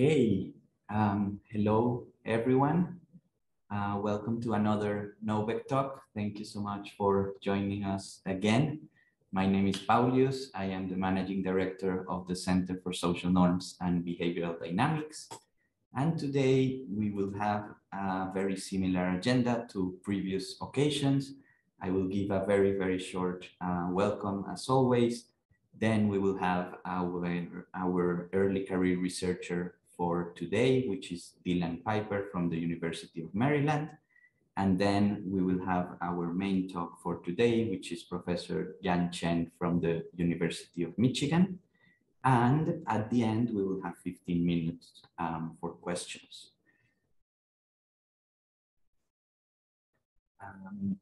Okay, um, hello everyone. Uh, welcome to another NoBeC talk. Thank you so much for joining us again. My name is Paulius. I am the managing director of the Center for Social Norms and Behavioral Dynamics. And today we will have a very similar agenda to previous occasions. I will give a very, very short uh, welcome as always. Then we will have our, our early career researcher for today, which is Dylan Pieper from the University of Maryland. And then we will have our main talk for today, which is Professor Yan Chen from the University of Michigan. And at the end, we will have 15 minutes um, for questions. Um,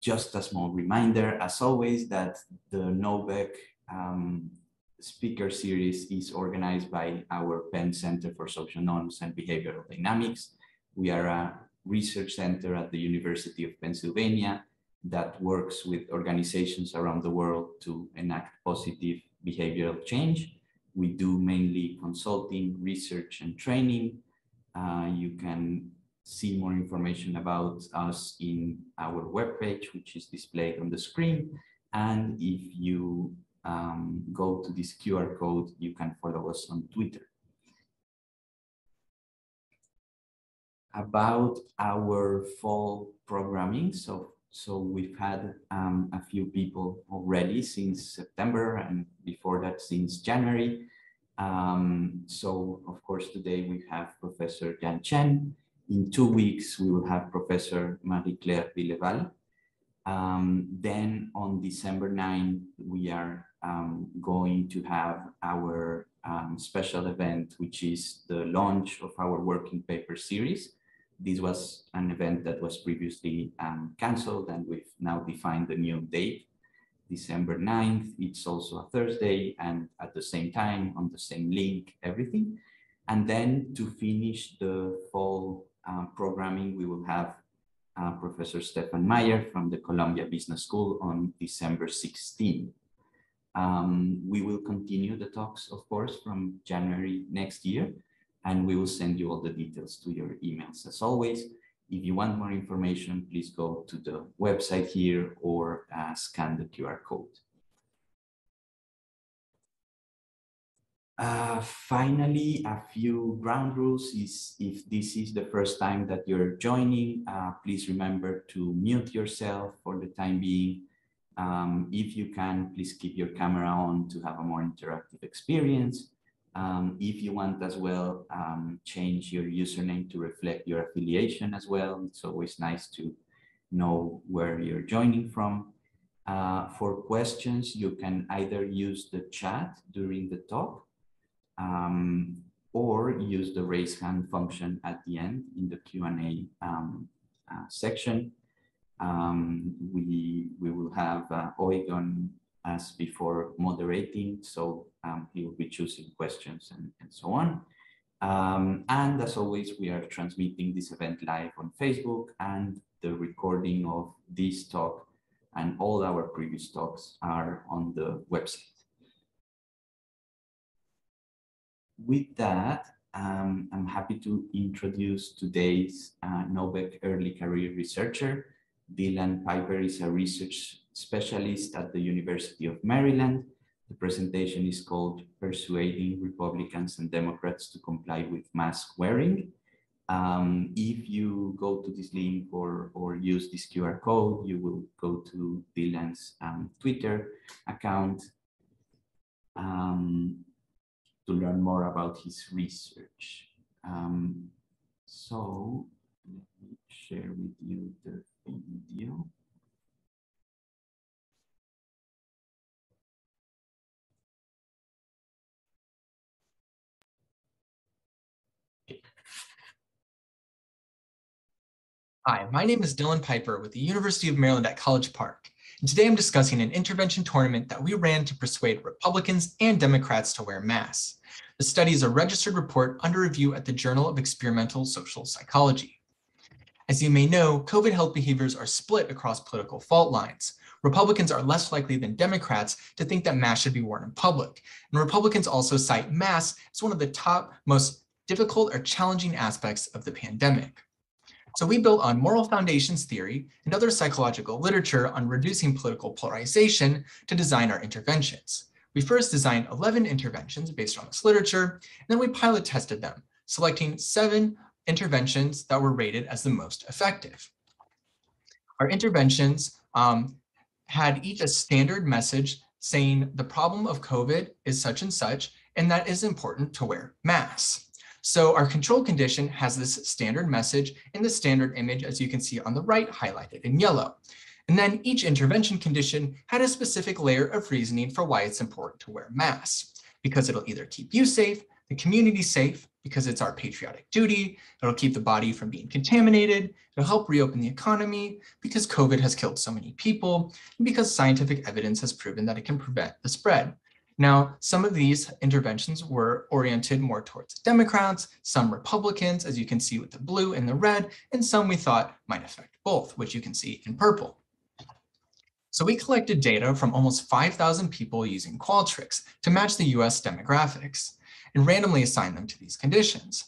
just a small reminder, as always, that the NoBeC um, speaker series is organized by our Penn Center for Social Norms and Behavioral Dynamics. We are a research center at the University of Pennsylvania that works with organizations around the world to enact positive behavioral change. We do mainly consulting, research, and training. Uh, you can see more information about us in our webpage, which is displayed on the screen. And if you um, go to this QR code, you can follow us on Twitter. About our fall programming. So, so we've had um, a few people already since September and before that since January. Um, so of course, today we have Professor Yan Chen, in two weeks, we will have Professor Marie-Claire Villeval. Um, then on December 9, we are um, going to have our um, special event, which is the launch of our working paper series. This was an event that was previously um, canceled and we've now defined the new date, December 9th. It's also a Thursday and at the same time on the same link, everything. And then to finish the fall um, programming, we will have uh, Professor Stephan Meier from the Columbia Business School on December 16. Um, we will continue the talks, of course, from January next year, and we will send you all the details to your emails. As always, if you want more information, please go to the website here or uh, scan the QR code. Uh, finally, a few ground rules is if this is the first time that you're joining, uh, please remember to mute yourself for the time being. Um, if you can, please keep your camera on to have a more interactive experience. Um, if you want as well, um, change your username to reflect your affiliation as well. It's always nice to know where you're joining from. Uh, for questions, you can either use the chat during the talk um, or use the raise hand function at the end in the Q&A um, uh, section. Um, we, we will have uh, Eugen as before moderating, so um, he will be choosing questions and, and so on. Um, and as always, we are transmitting this event live on Facebook and the recording of this talk and all our previous talks are on the website. with that, um, I'm happy to introduce today's uh, NoBeC early career researcher. Dylan Pieper is a research specialist at the University of Maryland. The presentation is called Persuading Republicans and Democrats to Comply with Mask Wearing. Um, if you go to this link or, or use this QR code, you will go to Dylan's um, Twitter account. Um, to learn more about his research. Um, so let me share with you the video. Hi, my name is Dylan Pieper with the University of Maryland at College Park. And today I'm discussing an intervention tournament that we ran to persuade Republicans and Democrats to wear masks. The study is a registered report under review at the Journal of Experimental Social Psychology. As you may know, COVID health behaviors are split across political fault lines. Republicans are less likely than Democrats to think that masks should be worn in public. And Republicans also cite masks as one of the top most difficult or challenging aspects of the pandemic. So we built on moral foundations theory and other psychological literature on reducing political polarization to design our interventions. We first designed 11 interventions based on this literature, and then we pilot tested them, selecting seven interventions that were rated as the most effective. Our interventions um, had each a standard message saying the problem of COVID is such and such, and that is important to wear masks. So our control condition has this standard message in the standard image, as you can see on the right, highlighted in yellow. And then each intervention condition had a specific layer of reasoning for why it's important to wear masks, because it'll either keep you safe, the community safe, because it's our patriotic duty, it'll keep the body from being contaminated, it'll help reopen the economy, because COVID has killed so many people, and because scientific evidence has proven that it can prevent the spread. Now, some of these interventions were oriented more towards Democrats, some Republicans, as you can see with the blue and the red, and some we thought might affect both, which you can see in purple. So we collected data from almost 5,000 people using Qualtrics to match the US demographics and randomly assign them to these conditions.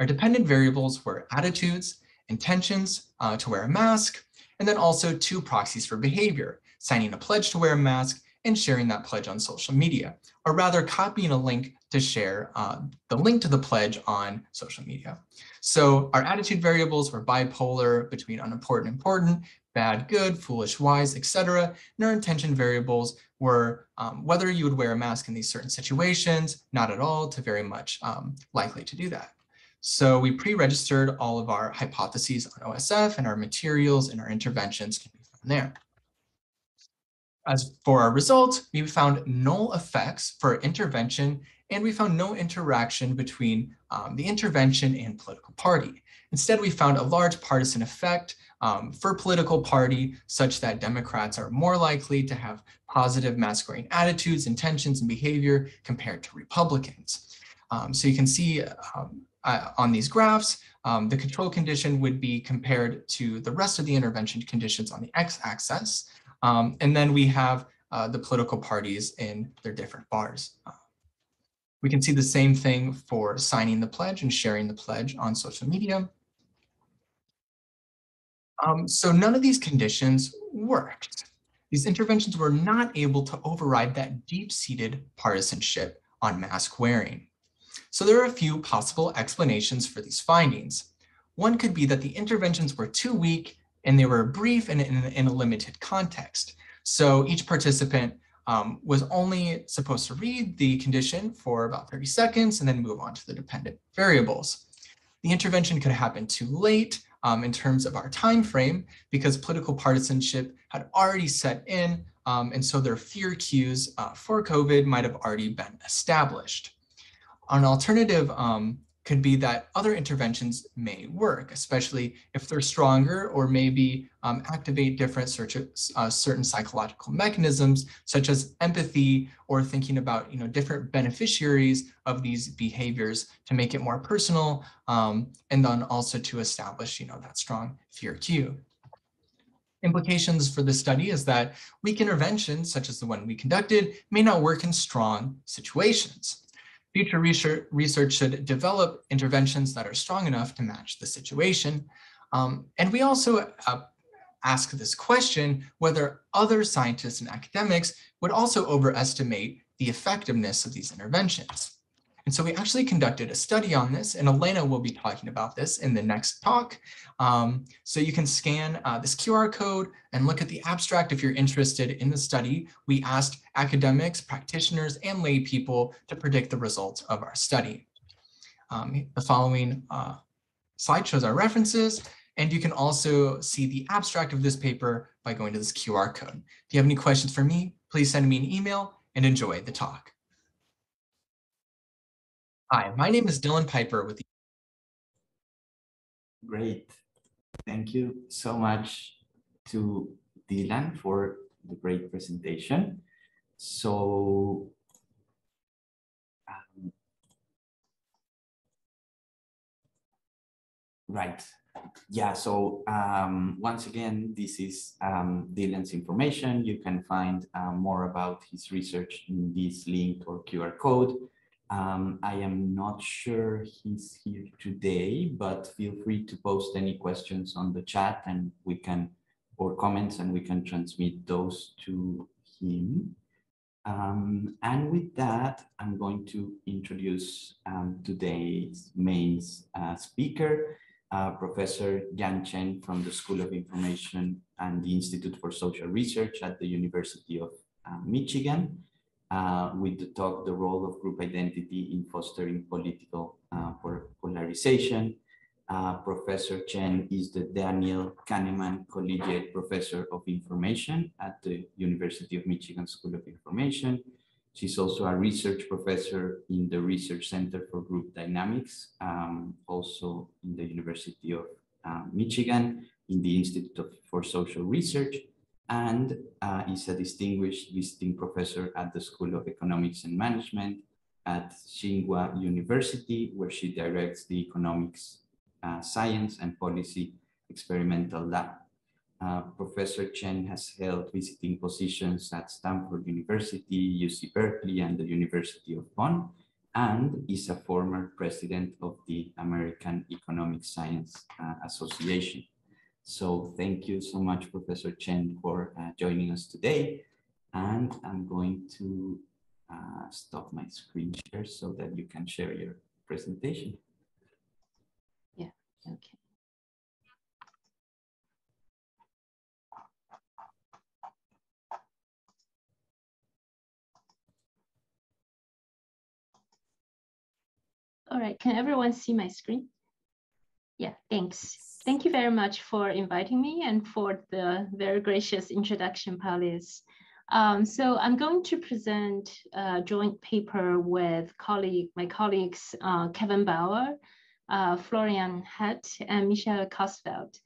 Our dependent variables were attitudes, intentions uh, to wear a mask, and then also two proxies for behavior, signing a pledge to wear a mask and sharing that pledge on social media, or rather copying a link to share uh, the link to the pledge on social media. So our attitude variables were bipolar between unimportant, important, bad, good, foolish, wise, etc. And our intention variables were um, whether you would wear a mask in these certain situations, not at all, to very much um, likely to do that. So we pre-registered all of our hypotheses on OSF and our materials and our interventions can be found there. As for our results, we found null effects for intervention and we found no interaction between um, the intervention and political party. Instead, we found a large partisan effect um, for political party such that Democrats are more likely to have positive mask-wearing attitudes, intentions, and behavior compared to Republicans. Um, so you can see um, uh, on these graphs, um, the control condition would be compared to the rest of the intervention conditions on the x-axis. Um, and then we have uh, the political parties in their different bars. We can see the same thing for signing the pledge and sharing the pledge on social media. Um, so none of these conditions worked. These interventions were not able to override that deep-seated partisanship on mask wearing. So there are a few possible explanations for these findings. One could be that the interventions were too weak and they were brief and in, in a limited context. So each participant um, was only supposed to read the condition for about 30 seconds and then move on to the dependent variables. The intervention could happen too late um, in terms of our time frame because political partisanship had already set in um, and so their fear cues uh, for COVID might have already been established. An alternative um, could be that other interventions may work, especially if they're stronger or maybe um, activate different uh, certain psychological mechanisms, such as empathy or thinking about you know, different beneficiaries of these behaviors to make it more personal, um, and then also to establish you know, that strong fear cue. Implications for this study is that weak interventions, such as the one we conducted, may not work in strong situations. Future research, should develop interventions that are strong enough to match the situation. Um, and we also uh, ask this question whether other scientists and academics would also overestimate the effectiveness of these interventions. And so we actually conducted a study on this and Elena will be talking about this in the next talk. Um, so you can scan uh, this QR code and look at the abstract if you're interested in the study. We asked academics, practitioners, and lay people to predict the results of our study. Um, the following uh, slide shows our references and you can also see the abstract of this paper by going to this QR code. If you have any questions for me, please send me an email and enjoy the talk. Hi, my name is Dylan Pieper with Great. Thank you so much to Dylan for the great presentation. So um, right. yeah, so um, once again, this is um, Dylan's information. You can find uh, more about his research in this link or QR code. Um, I am not sure he's here today, but feel free to post any questions on the chat and we can, or comments, and we can transmit those to him. Um, and with that, I'm going to introduce um, today's main uh, speaker, uh, Professor Yan Chen from the School of Information and the Institute for Social Research at the University of uh, Michigan uh, with the talk, The Role of Group Identity in Fostering Political uh, Polarization. Uh, Professor Chen is the Daniel Kahneman Collegiate Professor of Information at the University of Michigan School of Information. She's also a research professor in the Research Center for Group Dynamics, um, also in the University of uh, Michigan, in the Institute of, for Social Research and uh, is a distinguished visiting professor at the School of Economics and Management at Tsinghua University, where she directs the Economics, uh, Science and Policy Experimental Lab. Uh, Professor Chen has held visiting positions at Stanford University, UC Berkeley, and the University of Bonn, and is a former president of the American Economic Science uh, Association. So thank you so much, Professor Chen, for uh, joining us today. And I'm going to uh, stop my screen share so that you can share your presentation. Yeah, okay. All right, can everyone see my screen? Yeah, thanks. Thank you very much for inviting me and for the very gracious introduction, Paulis. Um, so I'm going to present a joint paper with colleague, my colleagues, uh, Kevin Bauer, uh, Florian Hett, and Michael Kosfeld.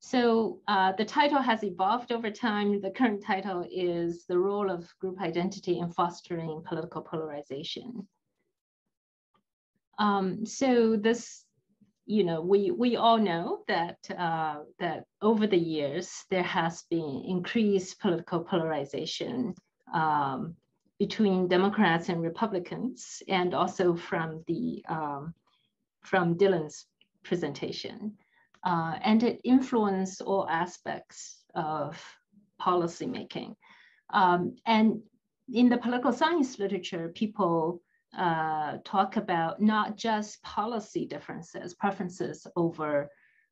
So uh, the title has evolved over time. The current title is The Role of Group Identity in Fostering Political Polarization. Um, so this you know, we we all know that uh, that over the years there has been increased political polarization um, between Democrats and Republicans, and also from the um, from Dylan's presentation, uh, and it influenced all aspects of policymaking. Um, and in the political science literature, people uh, talk about not just policy differences, preferences over,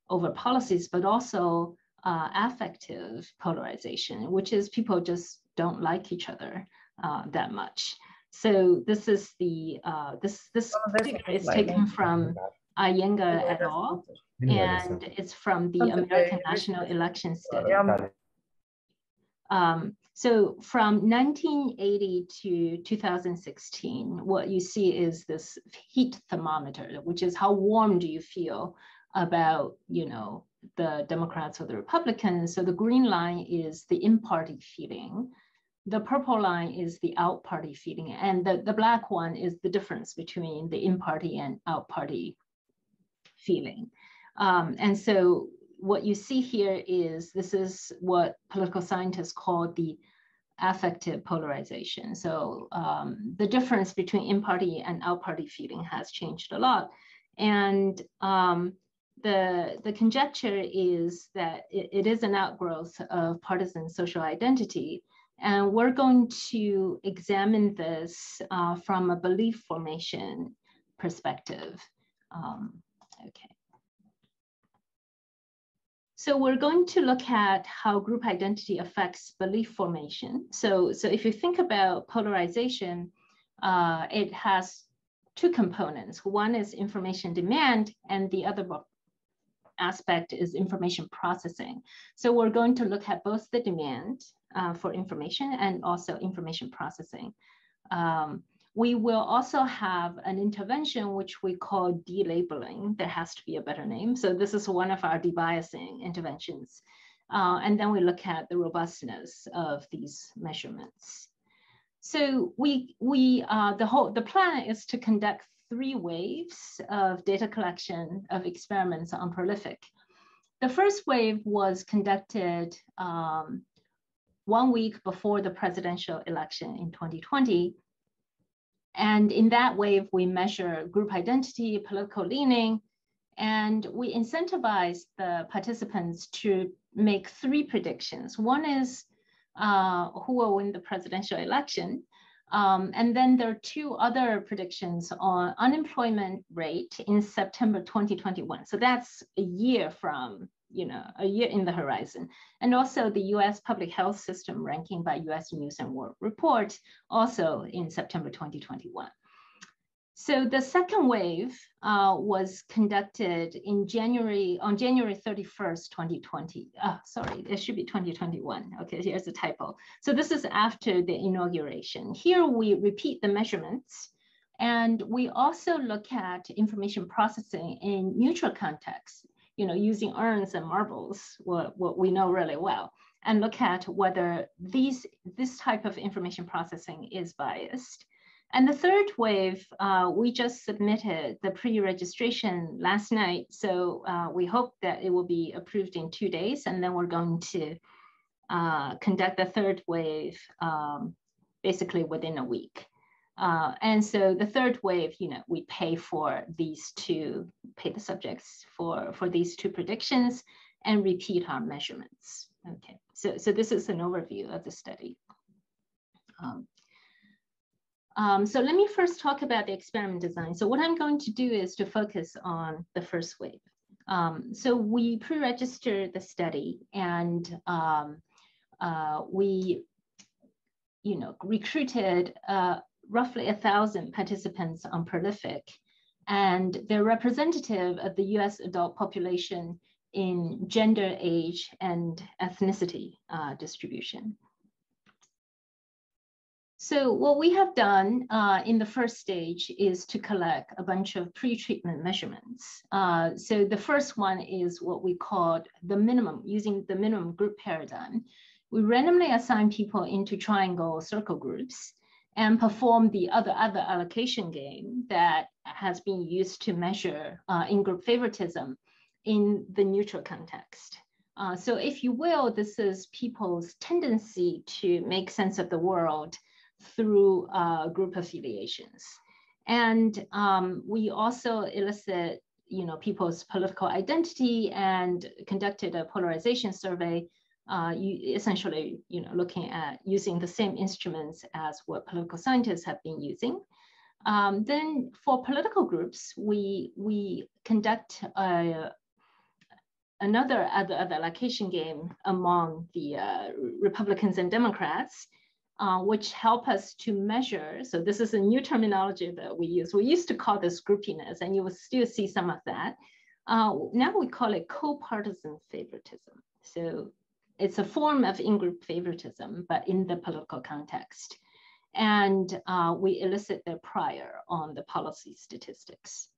over policies, but also uh, affective polarization, which is people just don't like each other uh, that much. So this is the, uh, this, this oh, is taken from Iyengar et al. And it's from the American National Election Study. Um, so from 1980 to 2016, what you see is this heat thermometer, which is how warm do you feel about, you know, the Democrats or the Republicans. So the green line is the in-party feeling. The purple line is the out-party feeling. And the, the black one is the difference between the in-party and out-party feeling. Um, and so what you see here is this is what political scientists call the affective polarization. So um, the difference between in-party and out-party feeling has changed a lot. And um, the, the conjecture is that it, it is an outgrowth of partisan social identity. And we're going to examine this uh, from a belief formation perspective. Um, okay. So we're going to look at how group identity affects belief formation. So, so if you think about polarization, uh, it has two components. One is information demand and the other aspect is information processing. So we're going to look at both the demand uh, for information and also information processing. Um, we will also have an intervention which we call delabeling. There has to be a better name. So this is one of our debiasing interventions. Uh, and then we look at the robustness of these measurements. So we, we uh, the whole, the plan is to conduct three waves of data collection of experiments on prolific. the first wave was conducted um, one week before the presidential election in 2020. And in that wave, we measure group identity, political leaning, and we incentivize the participants to make three predictions. One is uh, who will win the presidential election. Um, and then there are two other predictions on unemployment rate in September 2021. So that's a year from, you know, a year in the horizon. And also the US public health system ranking by US News and World Report, also in September 2021. So the second wave uh, was conducted in January, on January 31st, 2020. Oh, sorry, it should be 2021. Okay, here's a typo. So this is after the inauguration. Here we repeat the measurements and we also look at information processing in neutral context, you know, using urns and marbles, what, what we know really well, and look at whether these, this type of information processing is biased. And the third wave, uh, we just submitted the pre-registration last night. So uh, we hope that it will be approved in two days. And then we're going to uh, conduct the third wave um, basically within a week. Uh, and so the third wave, you know, we pay for these two, pay the subjects for, for these two predictions and repeat our measurements. Okay, so, so this is an overview of the study. Um, um, so let me first talk about the experiment design. So what I'm going to do is to focus on the first wave. Um, so we pre-registered the study and um, uh, we, you know, recruited uh, roughly a thousand participants on Prolific and they're representative of the US adult population in gender, age, and ethnicity uh, distribution. So what we have done uh, in the first stage is to collect a bunch of pre-treatment measurements. Uh, so the first one is what we called the minimum, using the minimum group paradigm. We randomly assign people into triangle circle groups and perform the other other allocation game that has been used to measure uh, in-group favoritism in the neutral context. Uh, so if you will, this is people's tendency to make sense of the world through uh, group affiliations. And um, we also elicit you know, people's political identity and conducted a polarization survey, uh, you essentially you know, looking at using the same instruments as what political scientists have been using. Um, then for political groups, we, we conduct a, another other, other allocation game among the uh, Republicans and Democrats uh, which help us to measure. So this is a new terminology that we use. We used to call this groupiness, and you will still see some of that. Uh, now we call it co-partisan favoritism. So it's a form of in-group favoritism, but in the political context. And uh, we elicit their prior on the policy statistics.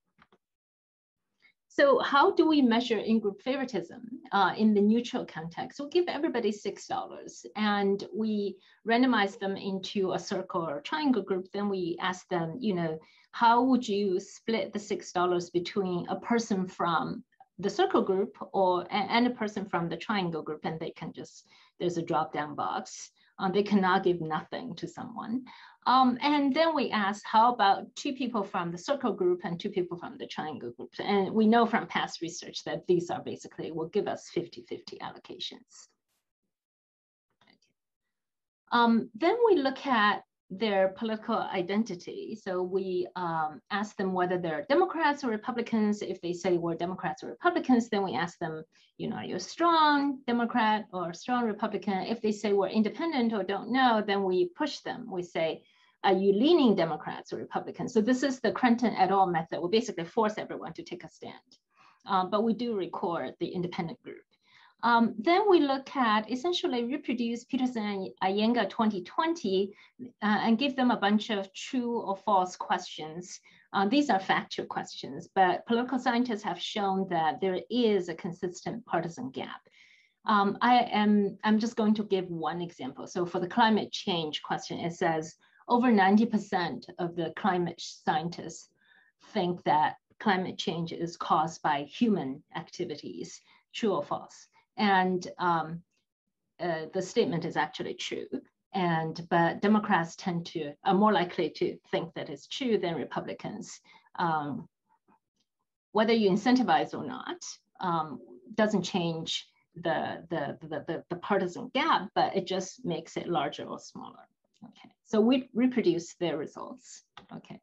So how do we measure in-group favoritism uh, in the neutral context? We'll give everybody $6 and we randomize them into a circle or triangle group. Then we ask them, you know, how would you split the $6 between a person from the circle group or and a person from the triangle group and they can just, there's a drop down box. Um, they cannot give nothing to someone. Um, and then we asked, how about two people from the circle group and two people from the triangle group? And we know from past research that these are basically will give us 50-50 allocations. Um, then we look at their political identity. So we um, ask them whether they're Democrats or Republicans. If they say we're Democrats or Republicans, then we ask them, you know, are you a strong Democrat or a strong Republican? If they say we're independent or don't know, then we push them. We say, are you leaning Democrats or Republicans? So this is the Crenton et al. method. We basically force everyone to take a stand. Um, but we do record the independent group. Um, then we look at essentially reproduce Peterson and Iyengar 2020 uh, and give them a bunch of true or false questions. Uh, these are factual questions, but political scientists have shown that there is a consistent partisan gap. Um, I am, I'm just going to give one example. So for the climate change question, it says, over 90% of the climate scientists think that climate change is caused by human activities. true or false. And um, uh, the statement is actually true. And but Democrats tend to are more likely to think that it's true than Republicans. Um, whether you incentivize or not um, doesn't change the, the, the, the, the partisan gap, but it just makes it larger or smaller. Okay, so we reproduce their results. Okay.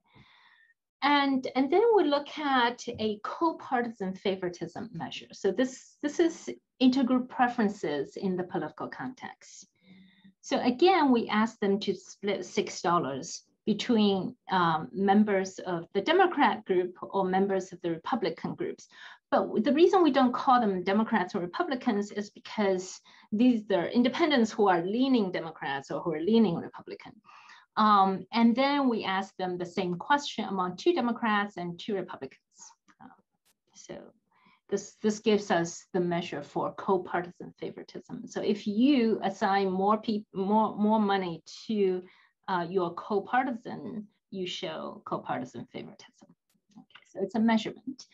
And, and then we look at a co-partisan favoritism measure. So this, this is intergroup preferences in the political context. So again, we asked them to split $6 between um, members of the Democrat group or members of the Republican groups. But the reason we don't call them Democrats or Republicans is because these are independents who are leaning Democrats or who are leaning Republican. Um, and then we ask them the same question among two Democrats and two Republicans. Uh, so this, this gives us the measure for co-partisan favoritism. So if you assign more people, more, more money to uh, your co-partisan, you show co-partisan favoritism. Okay, so it's a measurement.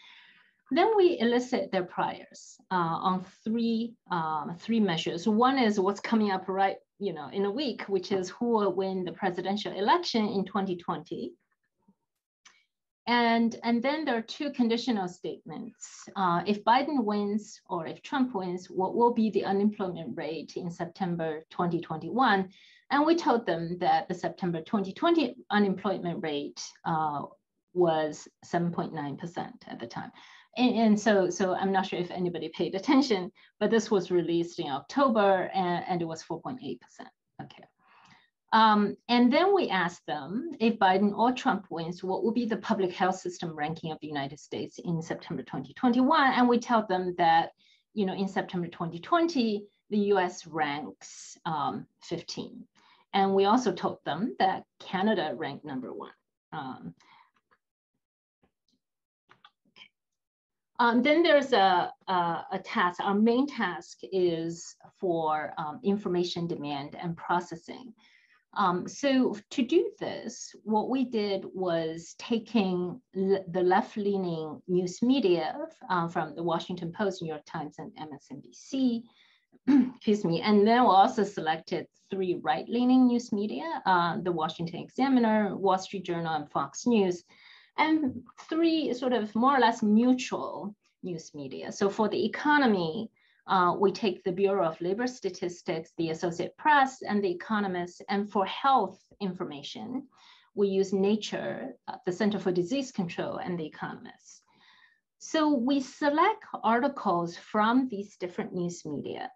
Then we elicit their priors uh, on three um, three measures. One is what's coming up right, you know, in a week, which is who will win the presidential election in 2020. And, and then there are two conditional statements. Uh, if Biden wins or if Trump wins, what will be the unemployment rate in September 2021? And we told them that the September 2020 unemployment rate uh, was 7.9% at the time and, and, so so I'm not sure if anybody paid attention, but this was released in October and, and it was 4.8%. Okay. Um, and then we asked them if Biden or Trump wins, what will be the public health system ranking of the United States in September 2021? And we tell them that, you know, in September 2020, the US ranks um, 15. And we also told them that Canada ranked number one. Um, Um, then there's a, a, a, task. Our main task is for um, information demand and processing. Um, so to do this, what we did was taking the left-leaning news media uh, from the Washington Post, New York Times, and MSNBC, excuse me, and then we also selected three right-leaning news media, uh, the Washington Examiner, Wall Street Journal, and Fox News, and three sort of more or less neutral news media. So for the economy, uh, we take the Bureau of Labor Statistics, the Associate Press, and the Economist. And for health information, we use Nature, uh, the Center for Disease Control, and the Economist. So we select articles from these different news media.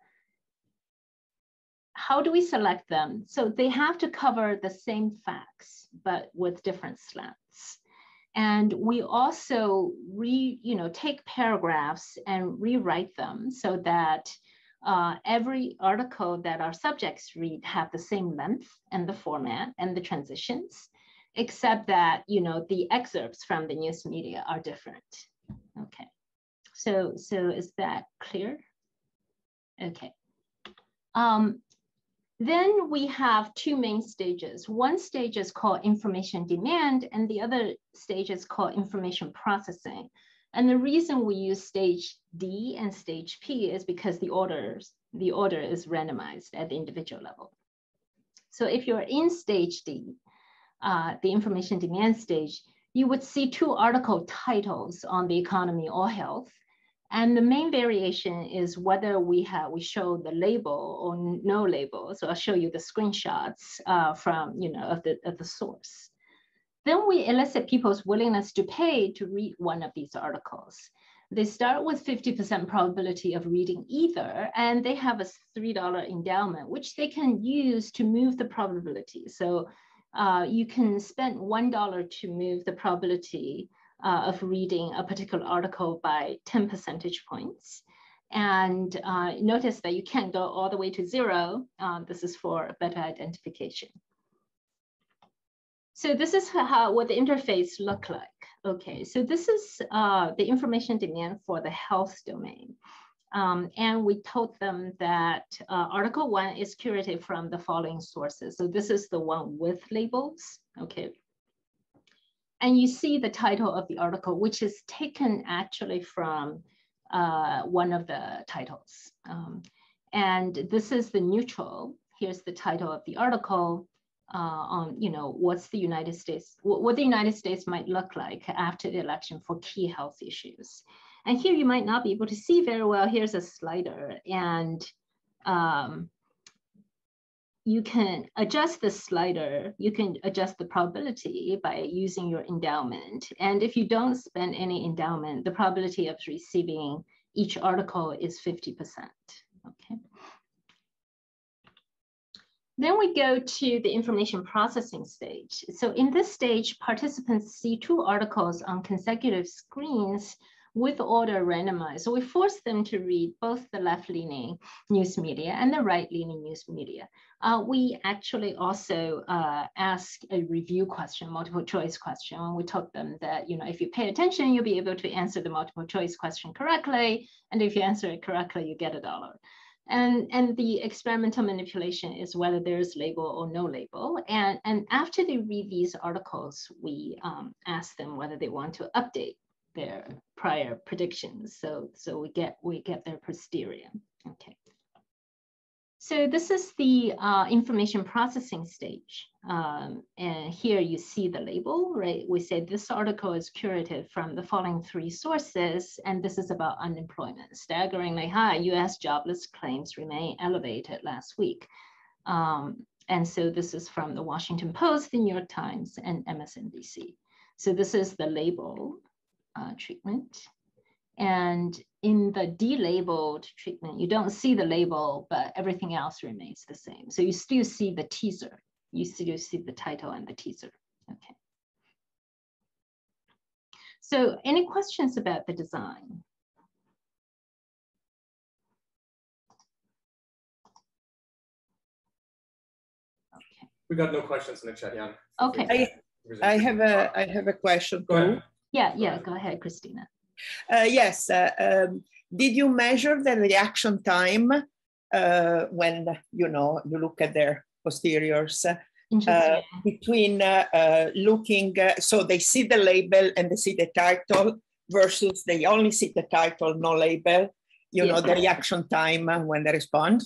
How do we select them? So they have to cover the same facts, but with different slants. And we also re, you know, take paragraphs and rewrite them so that uh, every article that our subjects read have the same length and the format and the transitions, except that, you know, the excerpts from the news media are different. Okay, so, so is that clear? Okay. Um, then we have two main stages. One stage is called information demand, and the other stage is called information processing. And the reason we use stage D and stage P is because the orders, the order is randomized at the individual level. So if you're in stage D, uh, the information demand stage, you would see two article titles on the economy or health, and the main variation is whether we have we show the label or no label. So I'll show you the screenshots uh, from you know of the of the source. Then we elicit people's willingness to pay to read one of these articles. They start with 50% probability of reading either, and they have a $3 endowment, which they can use to move the probability. So uh, you can spend $1 to move the probability uh, of reading a particular article by 10 percentage points. And uh, notice that you can't go all the way to zero. Uh, this is for better identification. So this is how what the interface look like. Okay, so this is uh, the information demand for the health domain. Um, and we told them that uh, article one is curated from the following sources. So this is the one with labels, okay, and you see the title of the article, which is taken actually from uh, one of the titles. Um, and this is the neutral. Here's the title of the article uh, on, you know, what's the United States, what the United States might look like after the election for key health issues. And here you might not be able to see very well. Here's a slider and um, you can adjust the slider, you can adjust the probability by using your endowment. And if you don't spend any endowment, the probability of receiving each article is 50%, okay? Then we go to the information processing stage. So in this stage, participants see two articles on consecutive screens with order randomized. So we force them to read both the left-leaning news media and the right-leaning news media. Uh, we actually also uh, ask a review question, multiple choice question, and we told them that, you know, if you pay attention, you'll be able to answer the multiple choice question correctly. And if you answer it correctly, you get a dollar. And, and the experimental manipulation is whether there's label or no label. And, and after they read these articles, we um, ask them whether they want to update their prior predictions. So, so we get we get their posterior. Okay. So this is the uh, information processing stage. Um, and here you see the label, right? We say this article is curated from the following three sources, and this is about unemployment. Staggeringly high US jobless claims remain elevated last week. Um, and so this is from the Washington Post, the New York Times, and MSNBC. So this is the label uh, treatment. And in the delabeled treatment, you don't see the label, but everything else remains the same. So you still see the teaser. You still see the title and the teaser. Okay. So any questions about the design? Okay. We got no questions in the chat, Yan. Okay. I, I have a I have a question. Go ahead. Yeah, yeah, go ahead, Christina. Uh, yes, uh, um, did you measure the reaction time uh, when, you know, you look at their posteriors? Uh, between uh, uh, looking, so they see the label and they see the title versus they only see the title, no label, you yeah. know, the reaction time when they respond?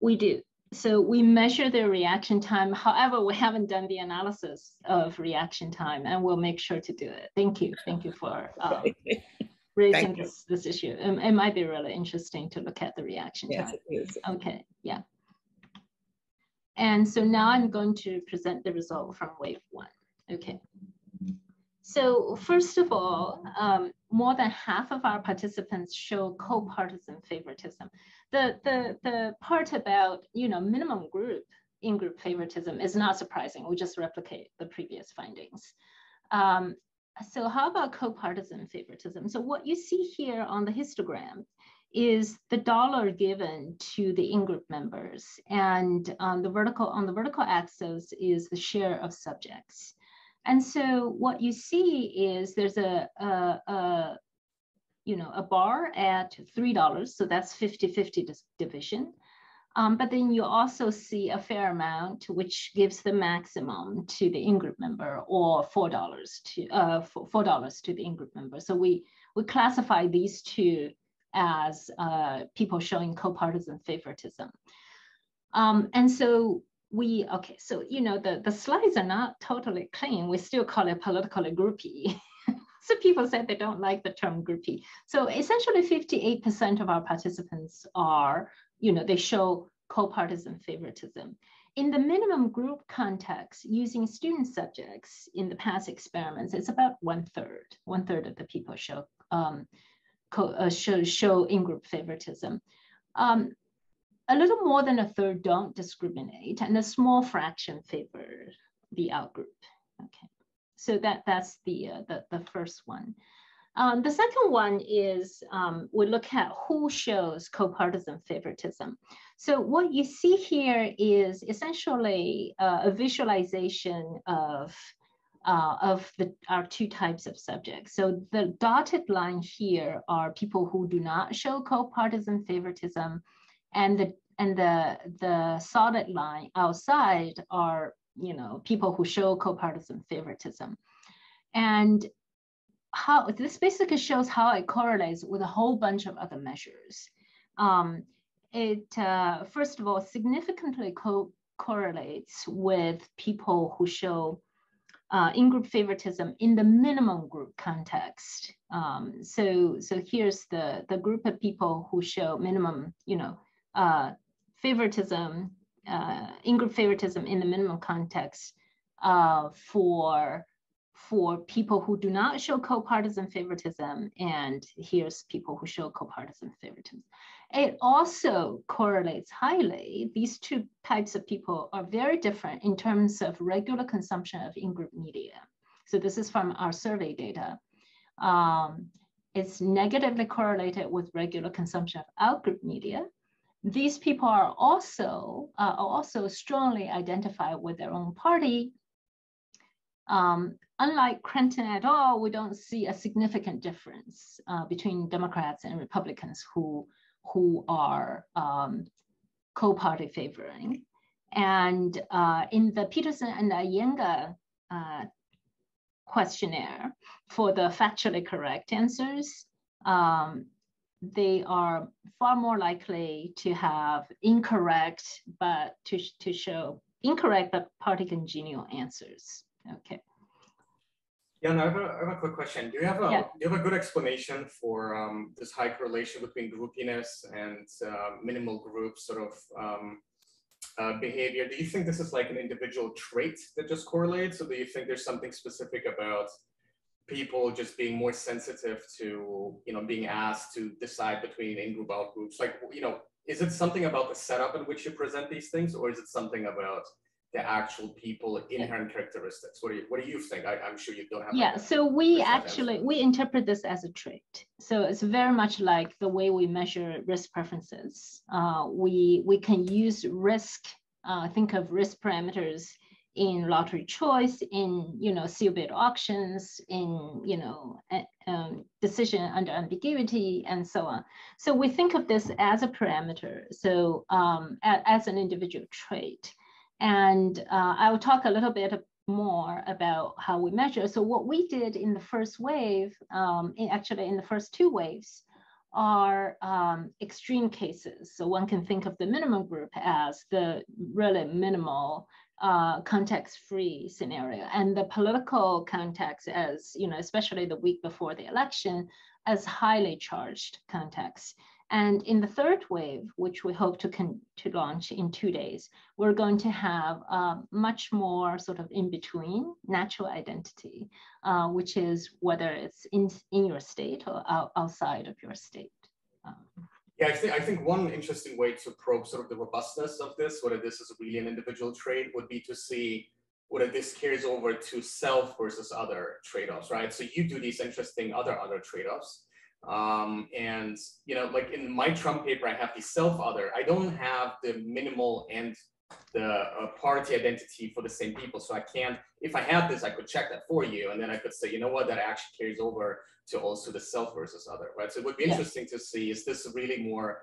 We do so we measure the reaction time. However, we haven't done the analysis of reaction time and we'll make sure to do it. Thank you. Thank you for um, raising this, this issue. It, it, might be really interesting to look at the reaction yes, time. It is. Okay, yeah. And so now I'm going to present the result from wave one. Okay. So first of all, um, more than half of our participants show co-partisan favoritism. The, the, the part about, you know, minimum group in-group favoritism is not surprising. We just replicate the previous findings. Um, so how about co-partisan favoritism? So what you see here on the histogram is the dollar given to the in-group members. And the vertical, on the vertical axis is the share of subjects. And so what you see is there's a, a, a you know, a bar at $3, so that's 50-50 division. Um, but then you also see a fair amount, which gives the maximum to the in-group member, or four dollars to uh, four dollars to the in-group member. So we we classify these two as uh, people showing co-partisan favoritism. Um, and so we, okay, so, you know, the, the slides are not totally clean. We still call it politically groupie. so people said they don't like the term groupie. So essentially 58% of our participants are, you know, they show co-partisan favoritism. In the minimum group context, using student subjects in the past experiments, it's about one third. One third of the people show um, co uh, show, show in-group favoritism. Um, a little more than a third don't discriminate, and a small fraction favor the outgroup. Okay, so that that's the uh, the, the first one. Um, the second one is um, we look at who shows co-partisan favoritism. So what you see here is essentially uh, a visualization of uh, of the, our two types of subjects. So the dotted line here are people who do not show co-partisan favoritism, and the and the the solid line outside are you know people who show co-partisan favoritism and how this basically shows how it correlates with a whole bunch of other measures. Um, it uh, first of all significantly co correlates with people who show uh, in-group favoritism in the minimum group context. Um, so, so here's the, the group of people who show minimum, you know, uh, favoritism, uh, in-group favoritism in the minimum context uh, for for people who do not show co-partisan favoritism, and here's people who show co-partisan favoritism. It also correlates highly. These two types of people are very different in terms of regular consumption of in-group media. So this is from our survey data. Um, it's negatively correlated with regular consumption of out-group media. These people are also, uh, also strongly identified with their own party um, unlike Kranton et al., we don't see a significant difference uh, between Democrats and Republicans who, who are um, co-party favoring. And uh, in the Peterson and Iyengar uh, questionnaire for the factually correct answers, um, they are far more likely to have incorrect, but to, to show incorrect but party congenial answers. Okay. Yeah, no, I have a, I have a quick question. Do you have a yeah. do you have a good explanation for um, this high correlation between groupiness and uh, minimal group sort of um, uh, behavior? Do you think this is like an individual trait that just correlates, or do you think there's something specific about people just being more sensitive to you know being asked to decide between in-group out groups? Like you know, is it something about the setup in which you present these things, or is it something about the actual people inherent characteristics? What do you what do you think? I, am sure you don't have yeah so we actually answer. we interpret this as a trait. So it's very much like the way we measure risk preferences. Uh, we we can use risk uh, think of risk parameters in lottery choice in you know sealed bid auctions in you know um, decision under ambiguity and so on so we think of this as a parameter so um, as an individual trait and uh, I will talk a little bit more about how we measure. So what we did in the first wave, um, in actually in the first two waves, are um, extreme cases. So one can think of the minimum group as the really minimal uh, context-free scenario, and the political context as, you know, especially the week before the election, as highly charged context. And in the third wave, which we hope to, con- to launch in two days, we're going to have uh, much more sort of in between natural identity, uh, which is whether it's in, in your state or out, outside of your state. Um, yeah, I think, I think one interesting way to probe sort of the robustness of this, whether this is really an individual trait, would be to see whether this carries over to self versus other trade-offs, right? So you do these interesting other other trade-offs. Um, and you know, like in my Trump paper, I have the self other. I don't have the minimal and the uh, party identity for the same people. So I can't, if I had this, I could check that for you. And then I could say, you know what, that actually carries over to also the self versus other, right? So it would be interesting to see, is this really more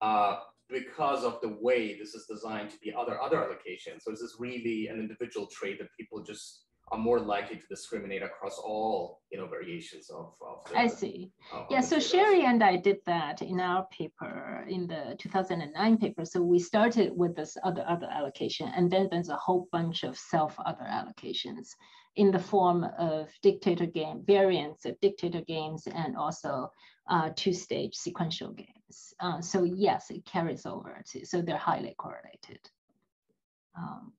uh, because of the way this is designed to be other other allocations? So is this really an individual trait that people just are more likely to discriminate across all you know variations of, of the, I see. yeah, so Sherry and I did that in our paper in the 2009 paper. So we started with this other other allocation, and then there's a whole bunch of self other allocations in the form of dictator game variants of dictator games and also uh, two-stage sequential games. Uh, so yes, it carries over. To, so they're highly correlated. Um,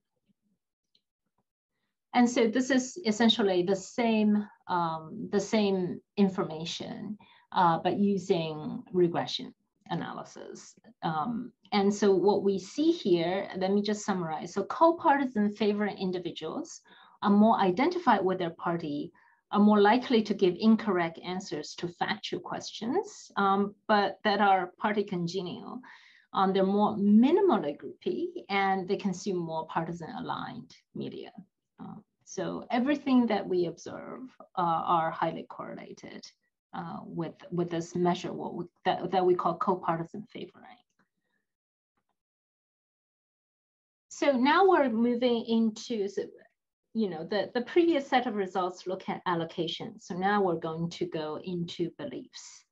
and so this is essentially the same, um, the same information, uh, but using regression analysis. Um, and so what we see here, let me just summarize. So co-partisan favoring individuals are more identified with their party, are more likely to give incorrect answers to factual questions, um, but that are party congenial. Um, they're more minimally groupy and they consume more partisan aligned media. Uh, so everything that we observe uh, are highly correlated uh, with, with this measure what we, that, that we call co-partisan favoring. So now we're moving into, so you know, the, the previous set of results look at allocation. So now we're going to go into beliefs.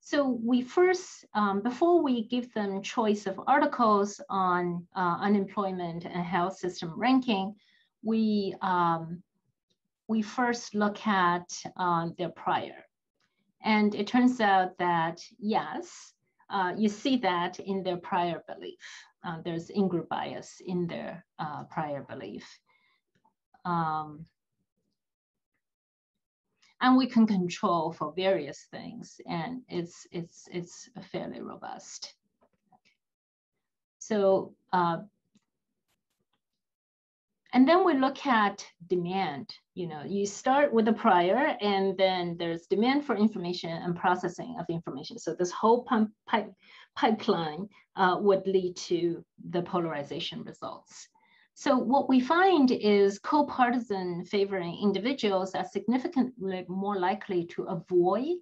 So we first, um, before we give them choice of articles on uh, unemployment and health system ranking, we, um, we first look at um, their prior. And it turns out that yes, uh, you see that in their prior belief. Uh, there's in-group bias in their uh, prior belief. Um, and we can control for various things, and it's it's it's fairly robust. So, uh, and then we look at demand. You know, you start with a prior, and then there's demand for information and processing of information. So this whole pump, pipe, pipeline uh, would lead to the polarization results. So what we find is co-partisan favoring individuals are significantly more likely to avoid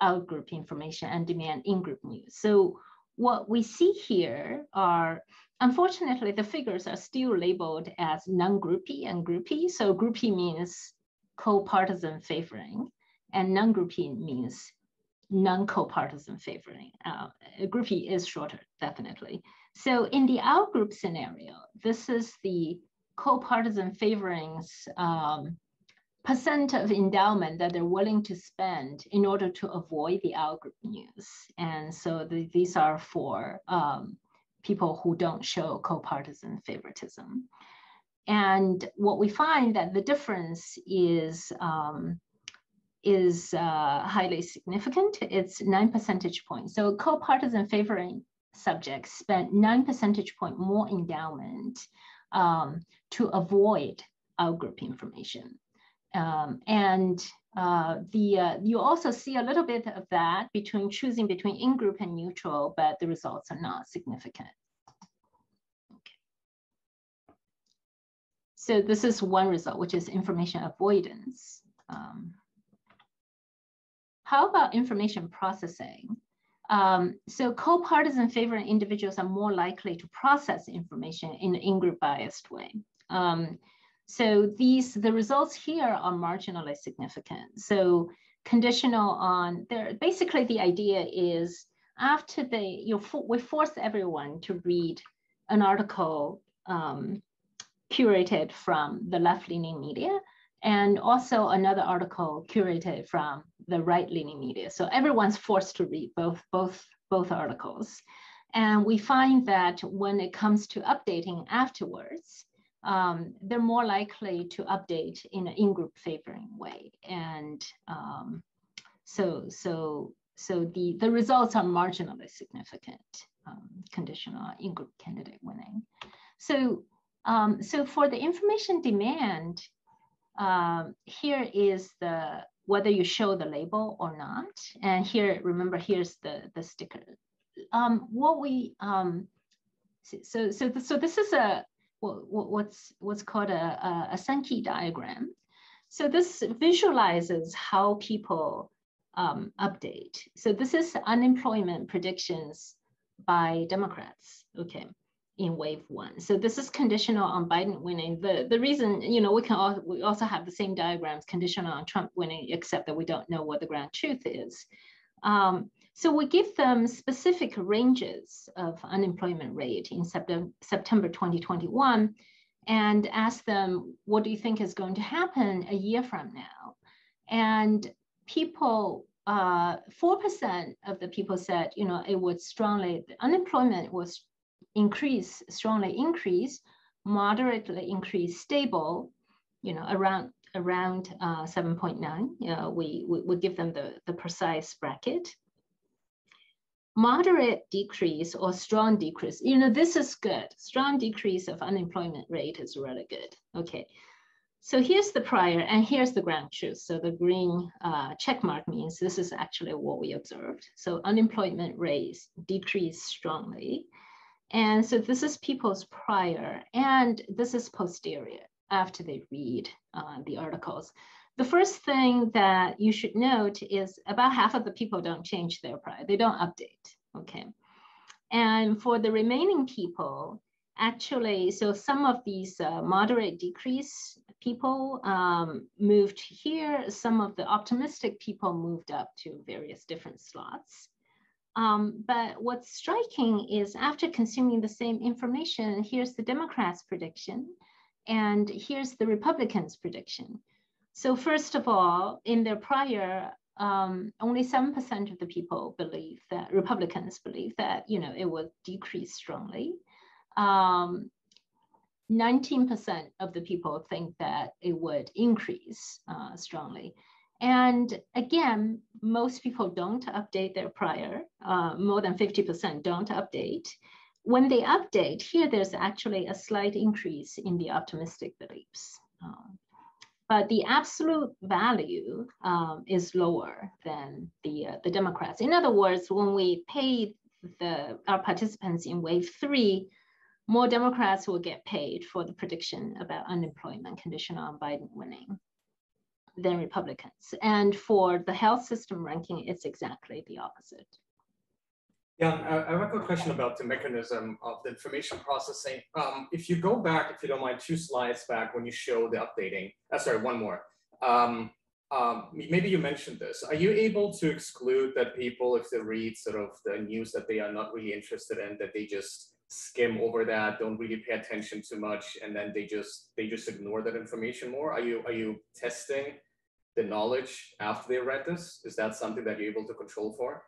out-group information and demand in-group news. So what we see here are, unfortunately, the figures are still labeled as non-groupie and groupie. So groupie means co-partisan favoring and non-groupie means non-co-partisan favoring. Uh, groupie is shorter, definitely. So in the out-group scenario, this is the co-partisan favorings um, percent of endowment that they're willing to spend in order to avoid the out-group news. And so the, these are for um, people who don't show co-partisan favoritism. And what we find that the difference is um, is uh, highly significant. It's nine percentage points. So co-partisan favoring subjects spent nine percentage point more endowment um, to avoid outgroup information. Um, and uh, the uh, you also see a little bit of that between choosing between in-group and neutral, but the results are not significant. Okay. So this is one result, which is information avoidance. Um, how about information processing? Um, so co-partisan favoring individuals are more likely to process information in an in-group biased way. Um, so these, the results here are marginally significant. So conditional on there, basically the idea is after they, you know, we force everyone to read an article um, curated from the left-leaning media and also another article curated from the right-leaning media. So everyone's forced to read both, both, both articles. And we find that when it comes to updating afterwards, um, they're more likely to update in an in-group favoring way. And um, so, so, so the, the results are marginally significant, um, conditional in-group candidate winning. So, um, so for the information demand, um, here is the whether you show the label or not. And here, remember, here's the, the sticker. Um, what we, um, so, so, so this is a, what's, what's called a, a Sankey diagram. So this visualizes how people um, update. So this is unemployment predictions by Democrats, okay in wave one. So this is conditional on Biden winning. The, the reason, you know, we can all, we also have the same diagrams conditional on Trump winning, except that we don't know what the ground truth is. Um, so we give them specific ranges of unemployment rate in September, September 2021 and ask them, what do you think is going to happen a year from now? And people, uh, 4% uh, of the people said, you know, it would strongly, unemployment was increase, strongly increase, moderately increase, stable, you know, around around uh, 7.9. You know, we, we, we give them the, the precise bracket. Moderate decrease or strong decrease, you know, this is good. Strong decrease of unemployment rate is really good. Okay. So here's the prior and here's the ground truth. So the green uh, check mark means this is actually what we observed. So unemployment rates decrease strongly. And so this is people's prior, and this is posterior after they read uh, the articles. The first thing that you should note is about half of the people don't change their prior, they don't update, okay? And for the remaining people, actually, so some of these uh, moderate decrease people um, moved here. Some of the optimistic people moved up to various different slots. Um, but what's striking is after consuming the same information, here's the Democrats' prediction, and here's the Republicans' prediction. So first of all, in their prior, um, only 7% of the people believe that, Republicans believe that, you know, it will decrease strongly. 19% um, of the people think that it would increase uh, strongly. And again, most people don't update their prior, uh, more than 50% don't update. When they update, here there's actually a slight increase in the optimistic beliefs. Um, but the absolute value um, is lower than the, uh, the Democrats. In other words, when we paid the, our participants in wave three, more Democrats will get paid for the prediction about unemployment conditional on Biden winning than Republicans. And for the health system ranking, it's exactly the opposite. Yeah, I have a question about the mechanism of the information processing. Um, if you go back, if you don't mind, two slides back when you show the updating, uh, sorry, one more. Um, um, maybe you mentioned this. Are you able to exclude that people, if they read sort of the news that they are not really interested in, that they just skim over that, don't really pay attention too much, and then they just they just ignore that information more? Are you are you testing the knowledge after they read this? Is that something that you're able to control for?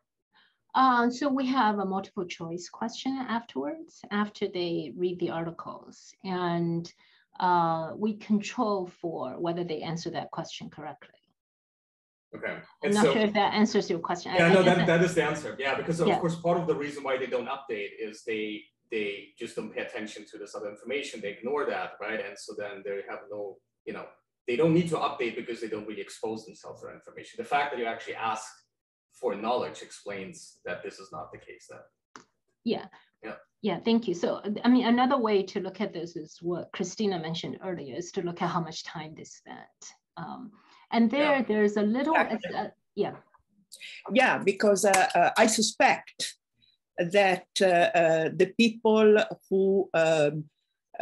Uh, so we have a multiple choice question afterwards, after they read the articles. And uh, we control for whether they answer that question correctly. Okay. I'm not so, sure if that answers your question. Yeah, I, no, that, that is the answer. Yeah, because of yeah. course, part of the reason why they don't update is they they just don't pay attention to this other information. They ignore that, right? And so then they have no, you know, they don't need to update because they don't really expose themselves to that information. The fact that you actually ask for knowledge explains that this is not the case then. Yeah. Yeah. Yeah, thank you. So, I mean, another way to look at this is what Christina mentioned earlier, is to look at how much time they spent. Um, and there, yeah. there's a little, uh, yeah. Yeah, because uh, uh, I suspect that uh, uh, the people who um, uh,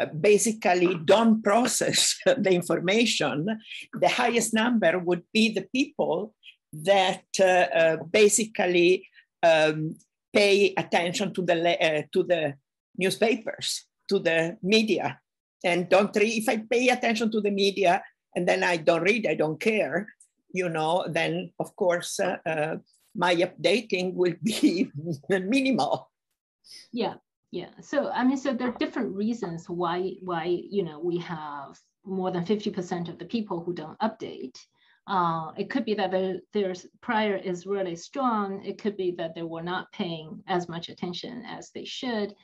basically don't process the information, the highest number would be the people that uh, uh, basically um, pay attention to the, to the newspapers, to the media, and don't read. If I pay attention to the media and then I don't read, I don't care, you know, then of course uh, my updating will be minimal. Yeah, yeah. So I mean, so there are different reasons why why you know we have more than fifty percent of the people who don't update. Uh, it could be that their, their prior is really strong. It could be that they were not paying as much attention as they should.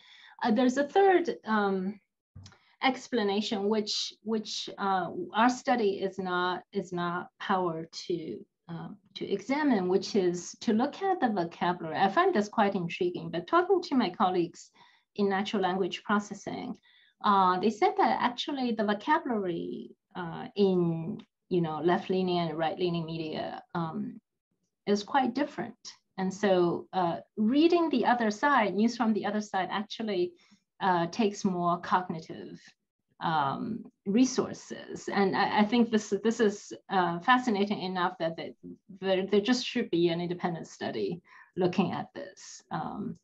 Uh, there's a third um, explanation, which which uh, our study is not is not powered to um, to examine, which is to look at the vocabulary. I find this quite intriguing, but talking to my colleagues in natural language processing, uh, they said that actually the vocabulary uh, in you know left-leaning and right-leaning media um, is quite different. And so uh, reading the other side, news from the other side actually uh, takes more cognitive um, resources. And I, I, think this, this is uh, fascinating enough that they, there, there just should be an independent study looking at this. Um,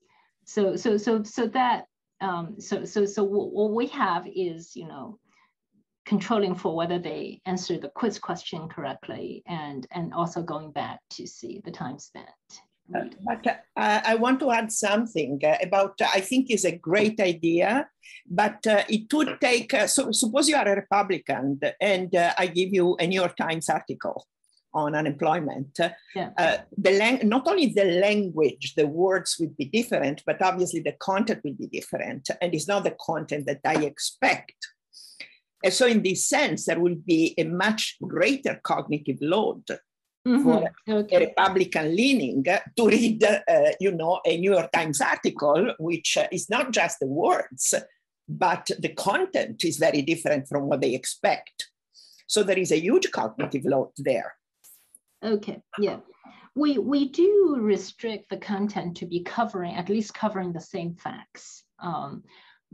so, so, so, so that, um, so, so, so what we have is, you know, controlling for whether they answer the quiz question correctly and, and also going back to see the time spent. Uh, but uh, I want to add something uh, about, uh, I think is a great idea, but uh, it would take, uh, so suppose you are a Republican and I give you a New York Times article on unemployment. Yeah. the lang- not only the language, the words would be different, but obviously the content will be different. And it's not the content that I expect. And so in this sense, there will be a much greater cognitive load Mm-hmm. for okay. a Republican leaning to read, uh, you know, a New York Times article, which uh, is not just the words, but the content is very different from what they expect. So there is a huge cognitive load there. Okay, yeah. We, we do restrict the content to be covering, at least covering the same facts. Um,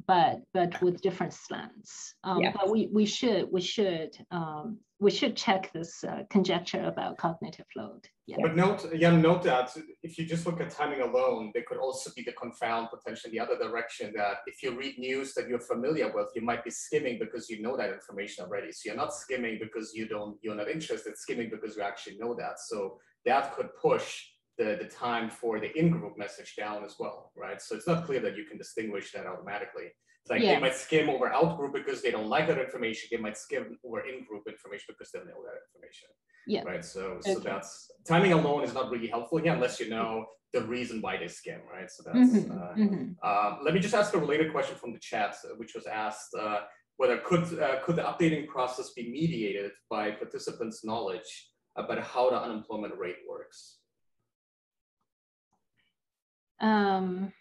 but but with different slants. Um, yeah. But we we should we should um, we should check this uh, conjecture about cognitive load. Yeah. But note, yeah, note that if you just look at timing alone, there could also be the confound potentially the other direction that if you read news that you're familiar with, you might be skimming because you know that information already. So you're not skimming because you don't, you're not interested, skimming because you actually know that. So that could push the, the time for the in-group message down as well, right? So it's not clear that you can distinguish that automatically. It's like they might skim over out group because they don't like that information. They might skim over in group information because they know that information. Yeah. Right. So okay. so that's timing alone is not really helpful here unless you know the reason why they skim, right? So that's. Mm-hmm. Uh, mm-hmm. Uh, let me just ask a related question from the chat, which was asked uh, whether could uh, could the updating process be mediated by participants' knowledge about how the unemployment rate works? Um.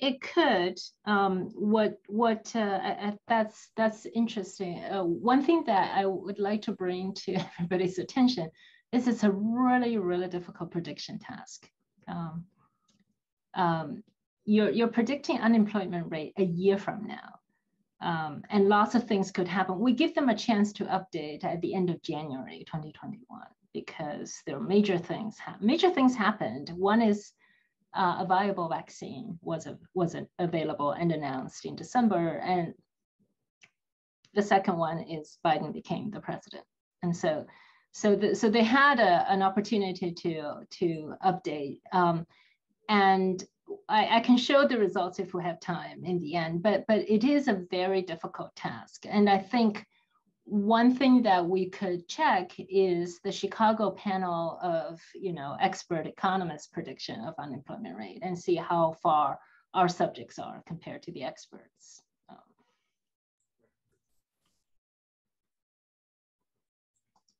It could. Um, what what uh, that's that's interesting. Uh, one thing that I would like to bring to everybody's attention is it's a really really difficult prediction task. Um, um, you're you're predicting unemployment rate a year from now, um, and lots of things could happen. We give them a chance to update at the end of January 2021 because there are major things. major things happened. One is uh, a viable vaccine was a, wasn't available and announced in December. And the second one is Biden became the president. And so, so, the, so they had a, an opportunity to, to update. Um, and I, I, can show the results if we have time in the end, but, but it is a very difficult task. And I think one thing that we could check is the Chicago panel of, you know, expert economists prediction of unemployment rate and see how far our subjects are compared to the experts. Um,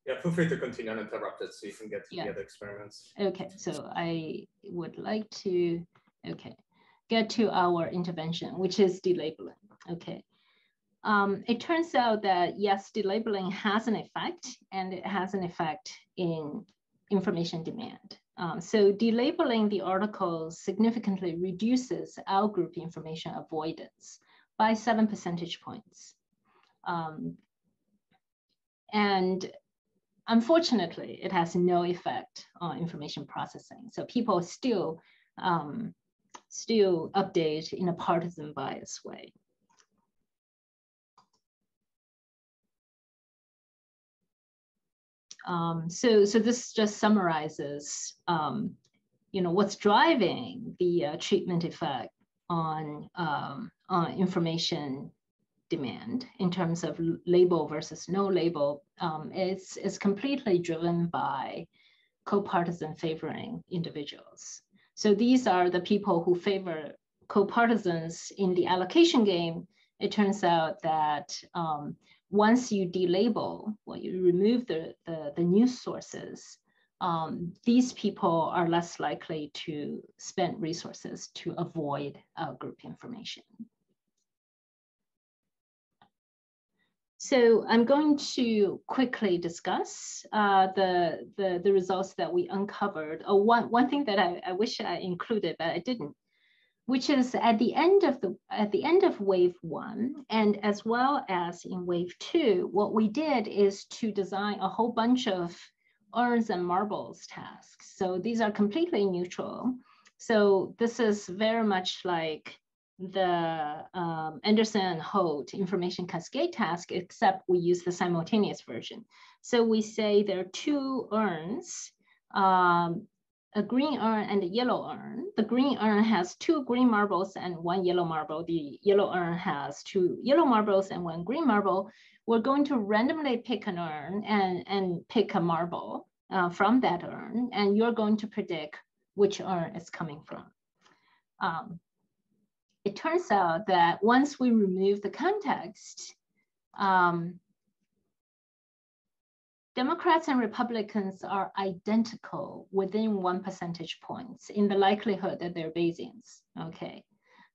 yeah, feel free to continue uninterrupted so you can get to yeah. the other experiments. Okay, so I would like to, okay, get to our intervention, which is delabeling. Okay, um, it turns out that yes, delabeling has an effect and it has an effect in information demand. Um, so delabeling the articles significantly reduces outgroup information avoidance by seven percentage points. Um, and unfortunately, it has no effect on information processing. So people still, um, still update in a partisan bias way. Um, so, so this just summarizes, um, you know, what's driving the uh, treatment effect on, um, on information demand in terms of label versus no label. Um, it's, it's completely driven by co-partisan favoring individuals. So these are the people who favor co-partisans in the allocation game. It turns out that um, once you delabel, well, you remove the, the, the news sources, um, these people are less likely to spend resources to avoid uh, group information. So I'm going to quickly discuss uh, the, the, the, results that we uncovered. Oh, one, one thing that I, I wish I included, but I didn't, which is at the end of the at the end of wave one and as well as in wave two what we did is to design a whole bunch of urns and marbles tasks so these are completely neutral so this is very much like the um, Anderson and Holt information cascade task, except we use the simultaneous version. So we say there are two urns um, a green urn and a yellow urn. The green urn has two green marbles and one yellow marble. The yellow urn has two yellow marbles and one green marble. We're going to randomly pick an urn and, and pick a marble uh, from that urn, and you're going to predict which urn it's coming from. Um, it turns out that once we remove the context, um, Democrats and Republicans are identical within one percentage points in the likelihood that they're Bayesians, okay?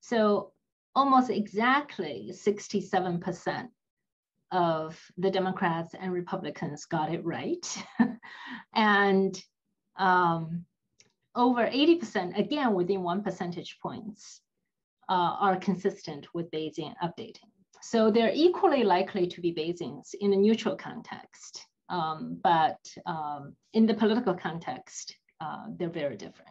So almost exactly 67% of the Democrats and Republicans got it right. and um, over 80%, again, within one percentage points, uh, are consistent with Bayesian updating. So they're equally likely to be Bayesians in a neutral context, um, but um, in the political context, uh, they're very different.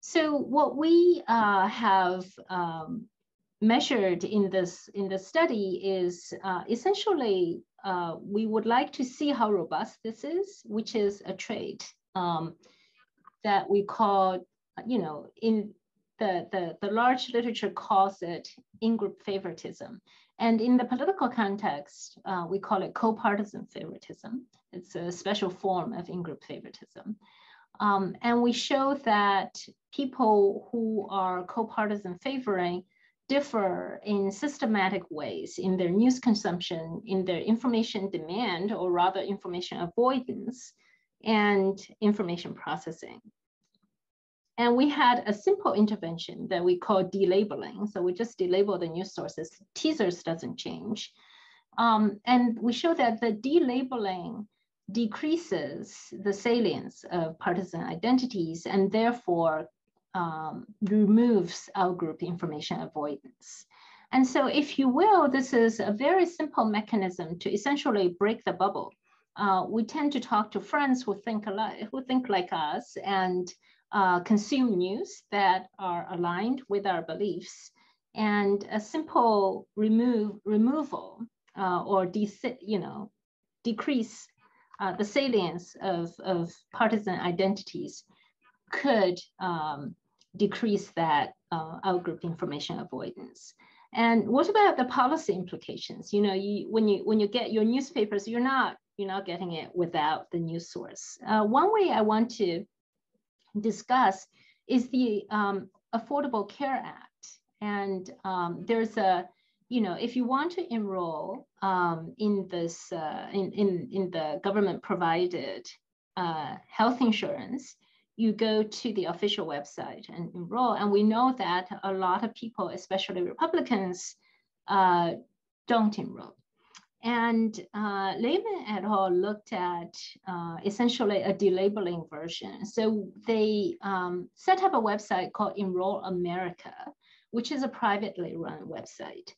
So what we uh, have um, measured in this in the study is uh, essentially uh, we would like to see how robust this is, which is a trait um, that we call, you know, in the, the, the large literature calls it in-group favoritism. And in the political context, uh, we call it co-partisan favoritism. It's a special form of in-group favoritism. Um, and we show that people who are co-partisan favoring differ in systematic ways in their news consumption, in their information demand, or rather information avoidance, and information processing. And we had a simple intervention that we call delabeling. So we just delabel the news sources. Teasers doesn't change. Um, and we show that the delabeling decreases the salience of partisan identities and therefore um, removes outgroup information avoidance. And so if you will, this is a very simple mechanism to essentially break the bubble. Uh, we tend to talk to friends who think, alike, who think like us and uh, consume news that are aligned with our beliefs. And a simple remove, removal uh, or you know, decrease uh, the salience of, of partisan identities could um, decrease that uh, outgroup information avoidance. And what about the policy implications? You know, you, when you when you get your newspapers, you're not you're not getting it without the news source. Uh, one way I want to discuss is the um, Affordable Care Act, and um, there's a you know if you want to enroll um, in this uh, in, in in the government provided uh, health insurance, you go to the official website and enroll. And we know that a lot of people, especially Republicans, uh, don't enroll. And uh, Lerman et al. looked at uh, essentially a delabeling version. So they um, set up a website called Enroll America, which is a privately run website.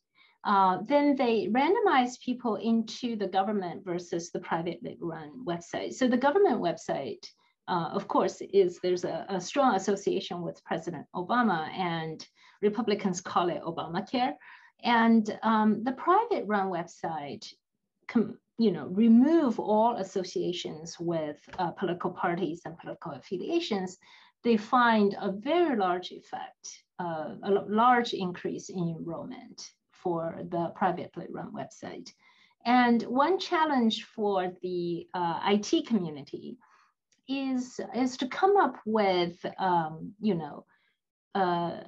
Uh, then they randomized people into the government versus the privately run website. So the government website uh, of course, is there's a, a, strong association with President Obama, and Republicans call it Obamacare. And um, the private run website, com, you know, remove all associations with uh, political parties and political affiliations. They find a very large effect, uh, a large increase in enrollment for the privately run website. And one challenge for the uh, IT community is is to come up with um, you know uh,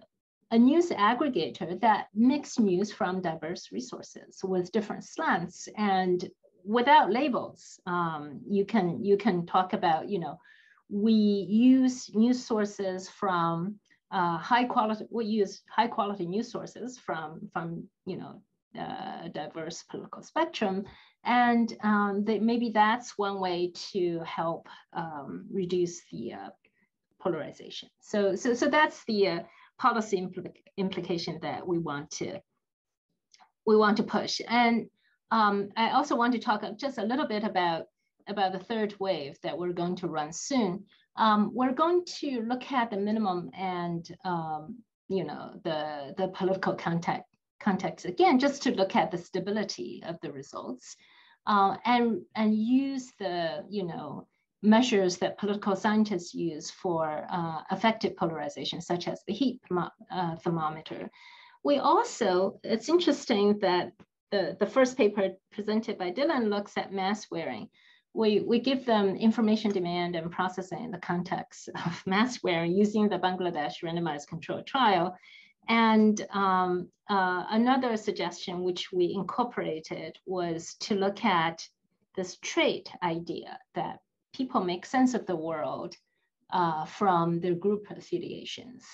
a news aggregator that mix news from diverse resources with different slants and without labels. Um, you can you can talk about you know we use news sources from uh, high quality we use high quality news sources from from you know uh, diverse political spectrum and um, maybe that's one way to help um, reduce the uh, polarization. So, so, so that's the uh, policy impl implication that we want to we want to push. And um, I also want to talk just a little bit about about the third wave that we're going to run soon. Um, we're going to look at the minimum and um, you know the the political context context again, just to look at the stability of the results uh, and, and use the, you know, measures that political scientists use for uh, affective polarization, such as the heat uh, thermometer. We also, it's interesting that the, the first paper presented by Dylan looks at mask wearing. We, we give them information demand and processing in the context of mask wearing using the Bangladesh randomized controlled trial. And um, uh, another suggestion which we incorporated was to look at this trait idea that people make sense of the world uh, from their group affiliations.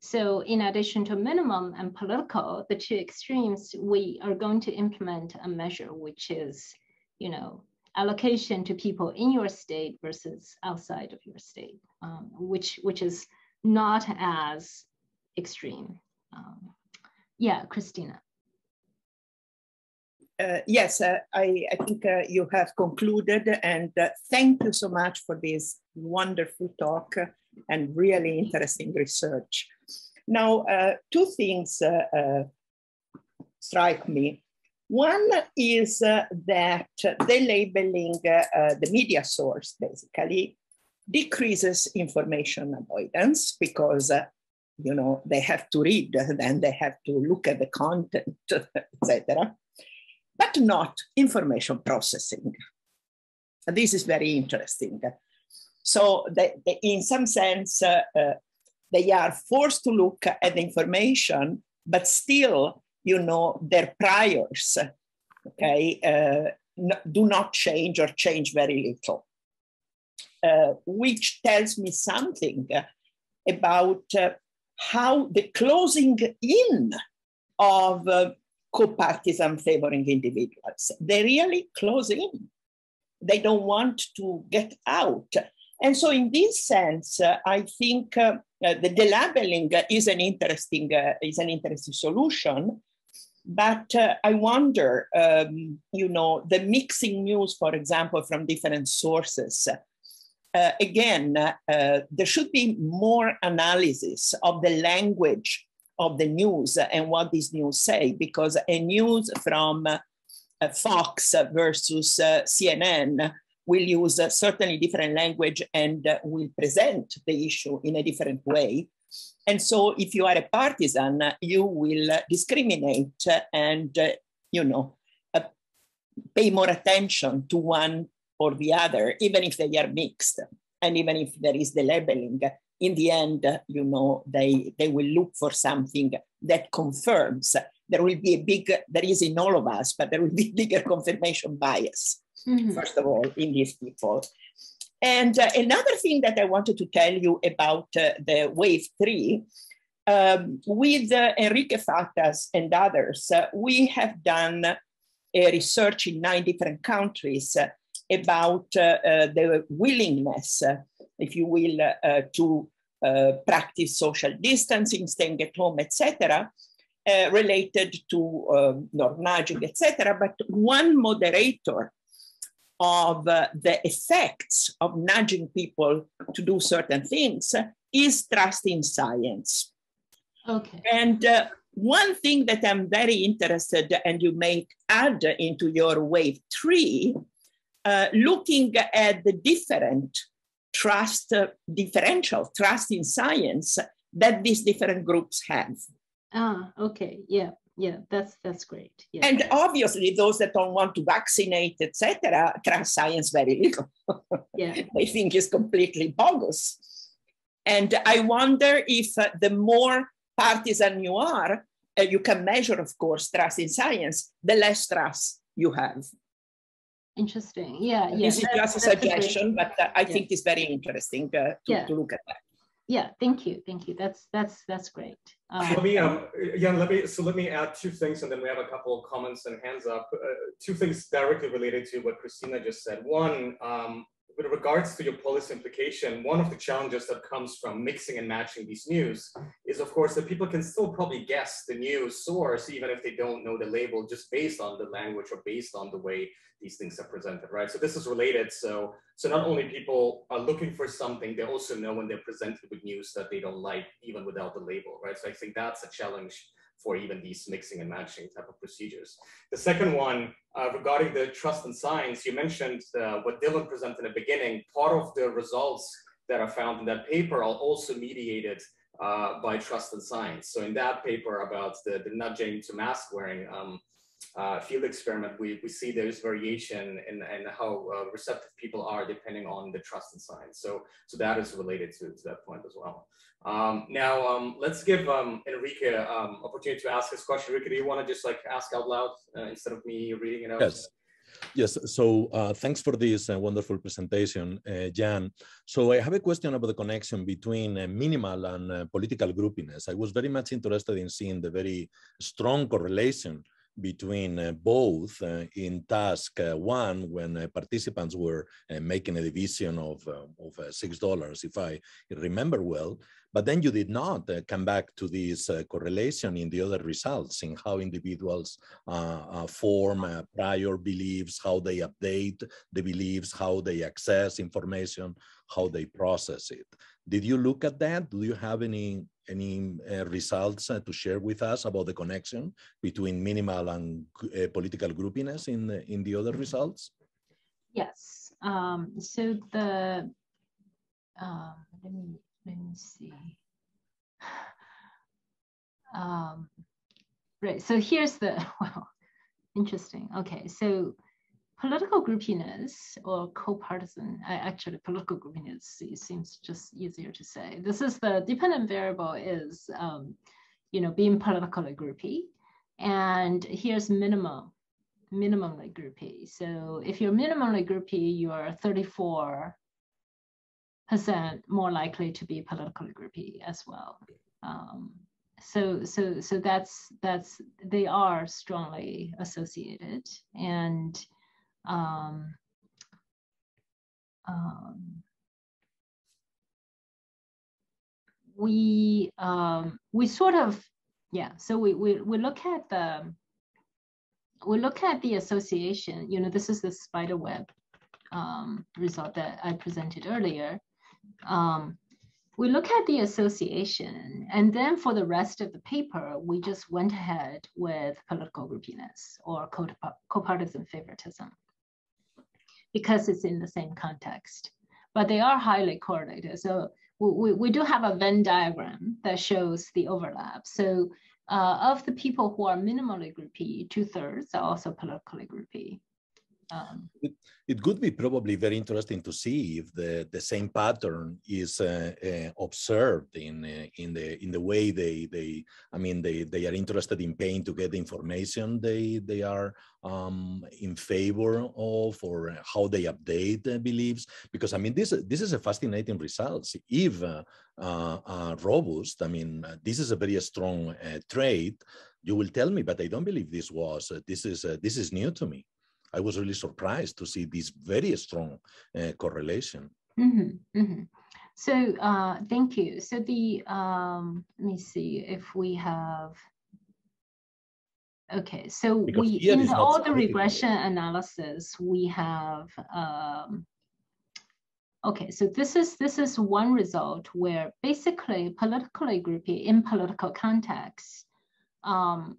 So in addition to minimum and political, the two extremes, we are going to implement a measure which is, you know, allocation to people in your state versus outside of your state, um, which, which is not as extreme. Um, yeah, Christina. Uh, yes, uh, I, I, think uh, you have concluded and uh, thank you so much for this wonderful talk and really interesting research. Now, uh, two things uh, strike me. One is that the labeling the media source basically decreases information avoidance because you know they have to read then they have to look at the content etc but not information processing. This is very interesting. So they, they, in some sense, uh, uh, they are forced to look at the information, but still, you know, their priors, okay, uh, do not change or change very little, uh, which tells me something about uh, how the closing in of uh, co-partisan favoring individuals. They really close in. They don't want to get out. And so in this sense, uh, I think uh, uh, the delabeling is an interesting, uh, is an interesting solution. But uh, I wonder, um, you know, the mixing news, for example, from different sources, uh, again, there should be more analysis of the language of the news and what these news say, because a news from uh, Fox versus uh, CNN will use a certainly different language and uh, will present the issue in a different way. And so if you are a partisan, you will discriminate and, uh, you know, uh, pay more attention to one or the other, even if they are mixed and even if there is the labeling in the end, you know, they, they will look for something that confirms. There will be a big, there is in all of us, but there will be bigger confirmation bias, mm-hmm. first of all, in these people. And uh, another thing that I wanted to tell you about uh, the wave three, um, with uh, Enrique Fatas and others, uh, we have done a research in nine different countries about uh, uh, the willingness if you will, uh, to uh, practice social distancing, staying at home, etc., uh, related to um, nudging, etc. But one moderator of uh, the effects of nudging people to do certain things is trust in science. Okay. And uh, one thing that I'm very interested, and you may add into your wave three, uh, looking at the different trust uh, differential, trust in science that these different groups have. Ah, okay, yeah, yeah, that's that's great. Yeah. And obviously, those that don't want to vaccinate, etc., trust science very little. yeah, they think it's completely bogus. And I wonder if uh, the more partisan you are, uh, you can measure, of course, trust in science, the less trust you have. Interesting. Yeah. yeah. This is just a suggestion, but uh, I yeah. think it's very interesting uh, to, yeah. to look at that. Yeah. Thank you. Thank you. That's that's that's great. Um, let me um Yan, let me so let me add two things and then we have a couple of comments and hands up. Uh, two things directly related to what Christina just said. One, um, with regards to your policy implication, one of the challenges that comes from mixing and matching these news is, of course, that people can still probably guess the news source, even if they don't know the label, just based on the language or based on the way these things are presented, right? So this is related. So, so not only people are looking for something, they also know when they're presented with news that they don't like, even without the label, right? So I think that's a challenge for even these mixing and matching type of procedures. The second one, uh, regarding the trust and science, you mentioned uh, what Dylan presented in the beginning. Part of the results that are found in that paper are also mediated uh, by trust and science. So in that paper about the, the nudging to mask wearing, um, uh, field experiment, we, we see there's variation in, in how uh, receptive people are depending on the trust in science. So, so that is related to, to that point as well. Um, now, um, let's give um, Enrique um, opportunity to ask his question. Enrique, do you want to just like ask out loud uh, instead of me reading it out? Yes. Yes, so uh, thanks for this uh, wonderful presentation, uh, Yan. So I have a question about the connection between uh, minimal and uh, political groupiness. I was very much interested in seeing the very strong correlation between uh, both uh, in task uh, one when uh, participants were uh, making a division of, uh, of six dollars if i remember well but then you did not come back to this correlation in the other results in how individuals form prior beliefs how they update the beliefs how they access information how they process it did you look at that do you have any any uh, results uh, to share with us about the connection between minimal and uh, political groupiness in the, in the other results? Yes. Um, so the um, let me let me see. Um, right. So here's the well, interesting. Okay. So political groupiness or co-partisan, actually political groupiness seems just easier to say. This is the dependent variable is, um, you know, being politically groupy. And here's minimum, minimally groupy. So if you're minimally groupy, you are 34 percent more likely to be politically groupy as well. Um, so so so that's that's they are strongly associated and um, um, we um, we sort of yeah so we, we we look at the we look at the association you know this is the spider web um, result that I presented earlier. Um, we look at the association and then for the rest of the paper we just went ahead with political groupiness or co-partisan favoritism because it's in the same context. But they are highly correlated. So we, we do have a Venn diagram that shows the overlap. So uh, of the people who are minimally groupy, two thirds are also politically groupy. Um, it, it could be probably very interesting to see if the, the same pattern is uh, uh, observed in uh, in the in the way they they I mean they they are interested in paying to get the information they they are um, in favor of or how they update their beliefs because I mean this this is a fascinating result if uh, uh, robust I mean this is a very strong uh, trait you will tell me but I don't believe this was this is this is new to me. I was really surprised to see this very strong uh, correlation. Mm-hmm, mm-hmm. So uh, thank you. So the um, let me see if we have. Okay, so because we in the, all the regression analysis we have. Um, okay, so this is this is one result where basically politically groupie in political context um,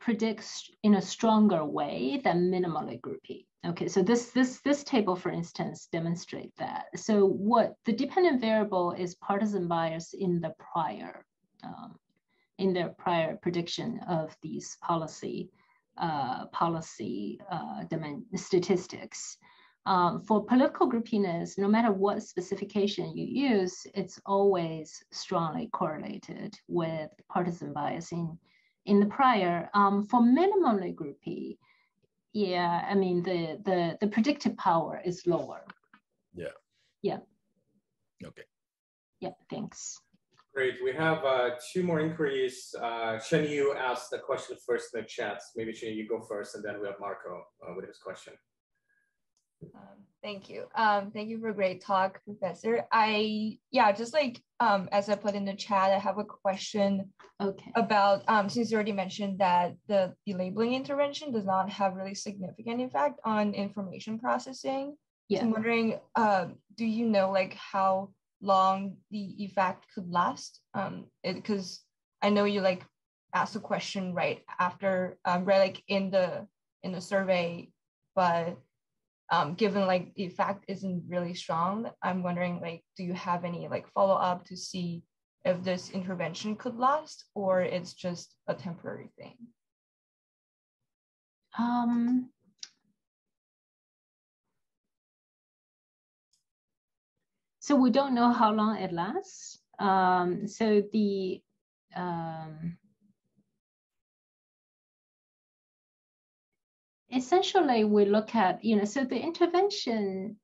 predicts in a stronger way than minimally groupie. Okay, so this this this table, for instance, demonstrate that. So what the dependent variable is partisan bias in the prior, um, in their prior prediction of these policy uh, policy uh, statistics. Um, for political groupiness, no matter what specification you use, it's always strongly correlated with partisan bias in in the prior. Um, for minimally groupie, yeah, I mean the the the predictive power is lower. Yeah. Yeah. Okay. Yeah. Thanks. Great. We have uh, two more inquiries. Uh, Chen Yu asked the question first in the chat. Maybe Chen, you go first, and then we have Marco uh, with his question. Um, thank you. Um, thank you for a great talk, Professor. I, yeah, just like um, as I put in the chat, I have a question okay. about, um, since you already mentioned that the, the labeling intervention does not have really significant impact on information processing. Yeah. So I'm wondering, uh, do you know like how long the effect could last? Um, Because I know you like asked a question right after, um, right like in the in the survey, but um, given like the effect isn't really strong, I'm wondering like, do you have any like follow up to see if this intervention could last or it's just a temporary thing? Um, so we don't know how long it lasts. Um, so the um, essentially we look at, you know, so the intervention,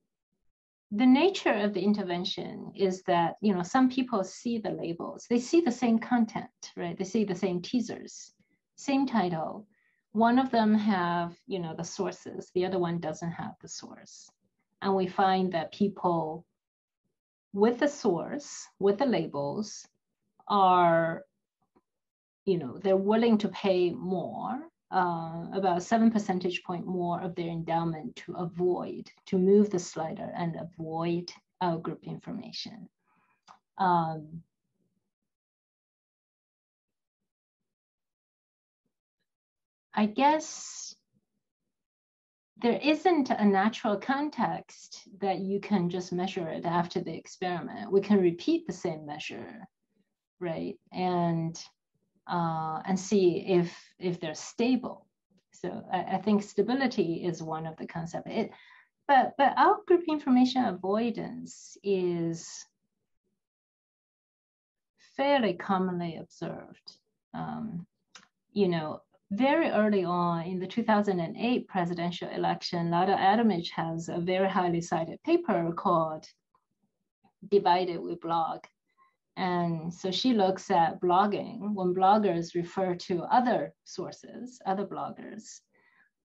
the nature of the intervention is that, you know, some people see the labels, they see the same content, right? They see the same teasers, same title. one of them have, you know, the sources, the other one doesn't have the source. And we find that people with the source, with the labels, are, you know, they're willing to pay more, uh, about seven percentage point more of their endowment to avoid, to move the slider and avoid our group information. Um, I guess there isn't a natural context that you can just measure it after the experiment. We can repeat the same measure, right? And uh, and see if if they're stable. So I, I think stability is one of the concepts. It, but but outgroup information avoidance is fairly commonly observed. Um, you know, very early on in the 2008 presidential election, Lada Adamic has a very highly cited paper called Divided We Blog. And so she looks at blogging when bloggers refer to other sources, other bloggers.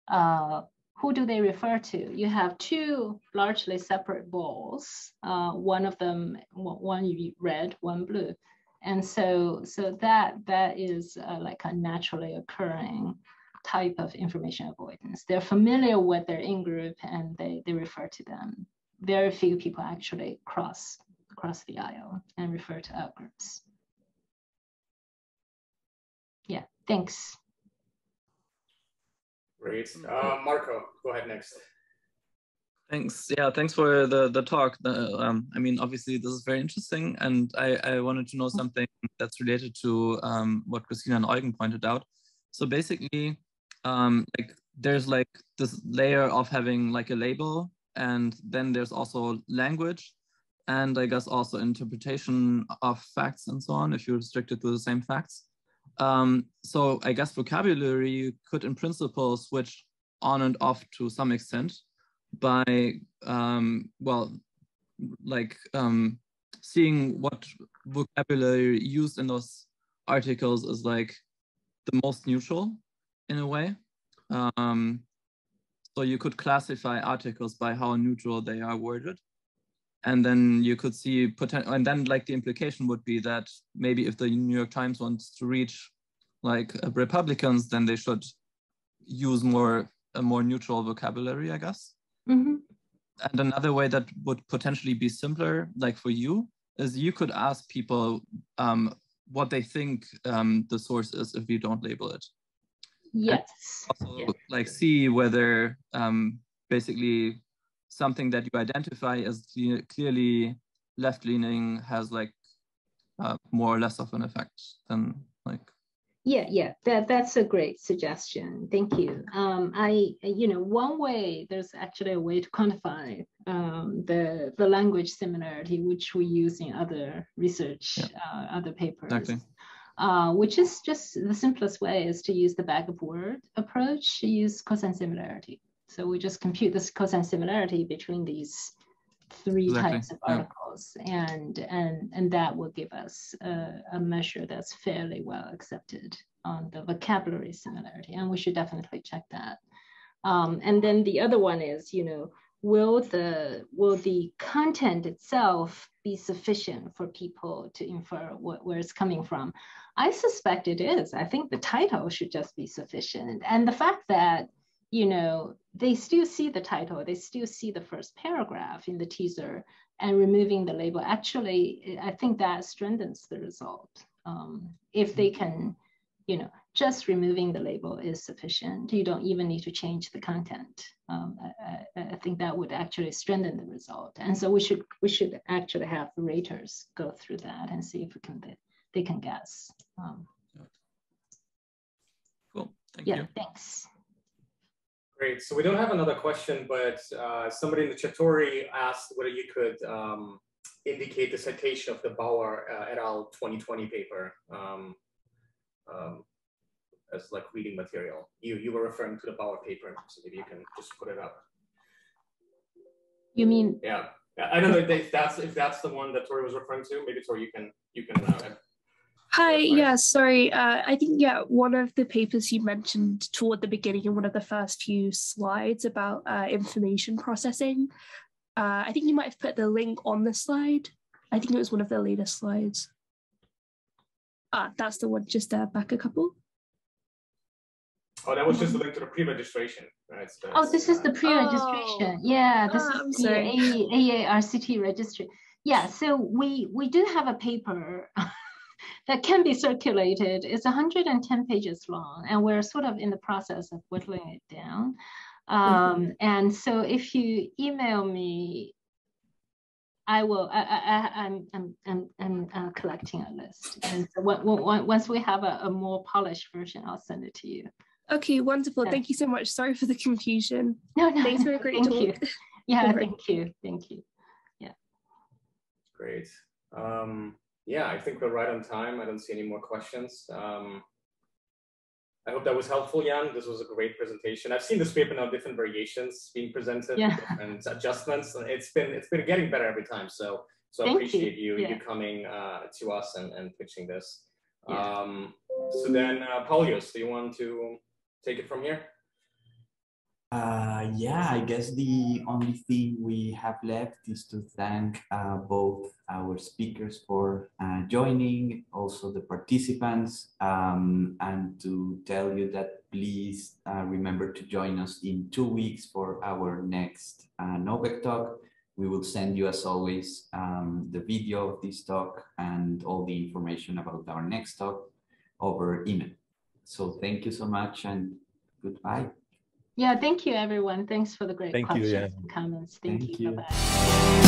Uh, who do they refer to? You have two largely separate balls. Uh, one of them, one red, one blue and so so that that is uh, like a naturally occurring type of information avoidance they're familiar with their in-group and they, they refer to them very few people actually cross cross the aisle and refer to outgroups. Yeah thanks. Great. Uh, marco go ahead next. Thanks. Yeah, thanks for the the talk. The, um, I mean, obviously this is very interesting, and I, I wanted to know something that's related to um, what Christina and Eugen pointed out. So basically, um, like there's like this layer of having like a label, and then there's also language, and I guess also interpretation of facts and so on. If you restrict it to the same facts, um, so I guess vocabulary you could, in principle, switch on and off to some extent by um, well like um, seeing what vocabulary used in those articles is like the most neutral in a way um, so you could classify articles by how neutral they are worded and then you could see potential and then like the implication would be that maybe if the new york times wants to reach like uh, republicans then they should use more a more neutral vocabulary i guess Mm-hmm. And another way that would potentially be simpler, like for you, is you could ask people um, what they think um, the source is if you don't label it. Yes. Also, like see whether um, basically something that you identify as clearly left-leaning has like uh, more or less of an effect than like yeah, yeah, that, that's a great suggestion. Thank you. Um, I, you know, one way, there's actually a way to quantify um, the, the language similarity, which we use in other research, yeah. uh, other papers. Exactly. Uh, which is just the simplest way is to use the bag of word approach, use cosine similarity. So we just compute this cosine similarity between these three exactly. types of articles yeah. and and and that will give us a, a, measure that's fairly well accepted on the vocabulary similarity and we should definitely check that um, and then the other one is you know will the will the content itself be sufficient for people to infer what, where it's coming from i suspect it is i think the title should just be sufficient and the fact that you know, they still see the title, they still see the first paragraph in the teaser and removing the label. Actually, I think that strengthens the result. Um, if they can, you know, just removing the label is sufficient. You don't even need to change the content. Um, I, I, think that would actually strengthen the result. And so we should we should actually have the raters go through that and see if we can they can guess. Um, cool. Thank yeah, you. Thanks. Great. So we don't have another question, but uh, somebody in the Chatori asked whether you could um, indicate the citation of the Bauer uh, et al. 2020 paper um, um, as like reading material. You you were referring to the Bauer paper, so maybe you can just put it up. You mean? Yeah. I don't know if that's if that's the one that Tori was referring to. Maybe Tori, you can you can. Uh, Hi, yeah, sorry. Uh, I think, yeah, one of the papers you mentioned toward the beginning in one of the first few slides about uh, information processing, uh, I think you might have put the link on the slide. I think it was one of the latest slides. Ah, that's the one just uh, back a couple. Oh, that was just the link to the pre-registration, right? So oh, this is the pre-registration. Oh. Yeah, this oh, is the AEA RCT registry. Yeah, so we we do have a paper that can be circulated. It's 110 pages long, and we're sort of in the process of whittling it down. Um, mm-hmm. And so if you email me, I will. I, I, I'm I'm I'm, I'm uh, collecting a list, and so when, when, once we have a, a, more polished version, I'll send it to you. Okay, wonderful. Yeah. Thank you so much. Sorry for the confusion. No, no. Thanks for a great thank talk. You. Yeah, thank you. Thank you. Yeah. Great. Um, yeah, I think we're right on time. I don't see any more questions. Um, I hope that was helpful, Yan. This was a great presentation. I've seen this paper now, different variations being presented, yeah. different adjustments. It's been it's been getting better every time. So so I appreciate you you, yeah. you coming uh, to us and, and pitching this. Yeah. Um, so then, uh, Paulius, do you want to take it from here? Uh, yeah, I guess the only thing we have left is to thank uh, both our speakers for uh, joining, also the participants, um, and to tell you that please uh, remember to join us in two weeks for our next uh, NoBeC talk. We will send you, as always, um, the video of this talk and all the information about our next talk over email. So thank you so much and goodbye. Yeah, thank you, everyone. Thanks for the great thank questions you, yeah. and comments. Thank, thank you. you. Bye-bye.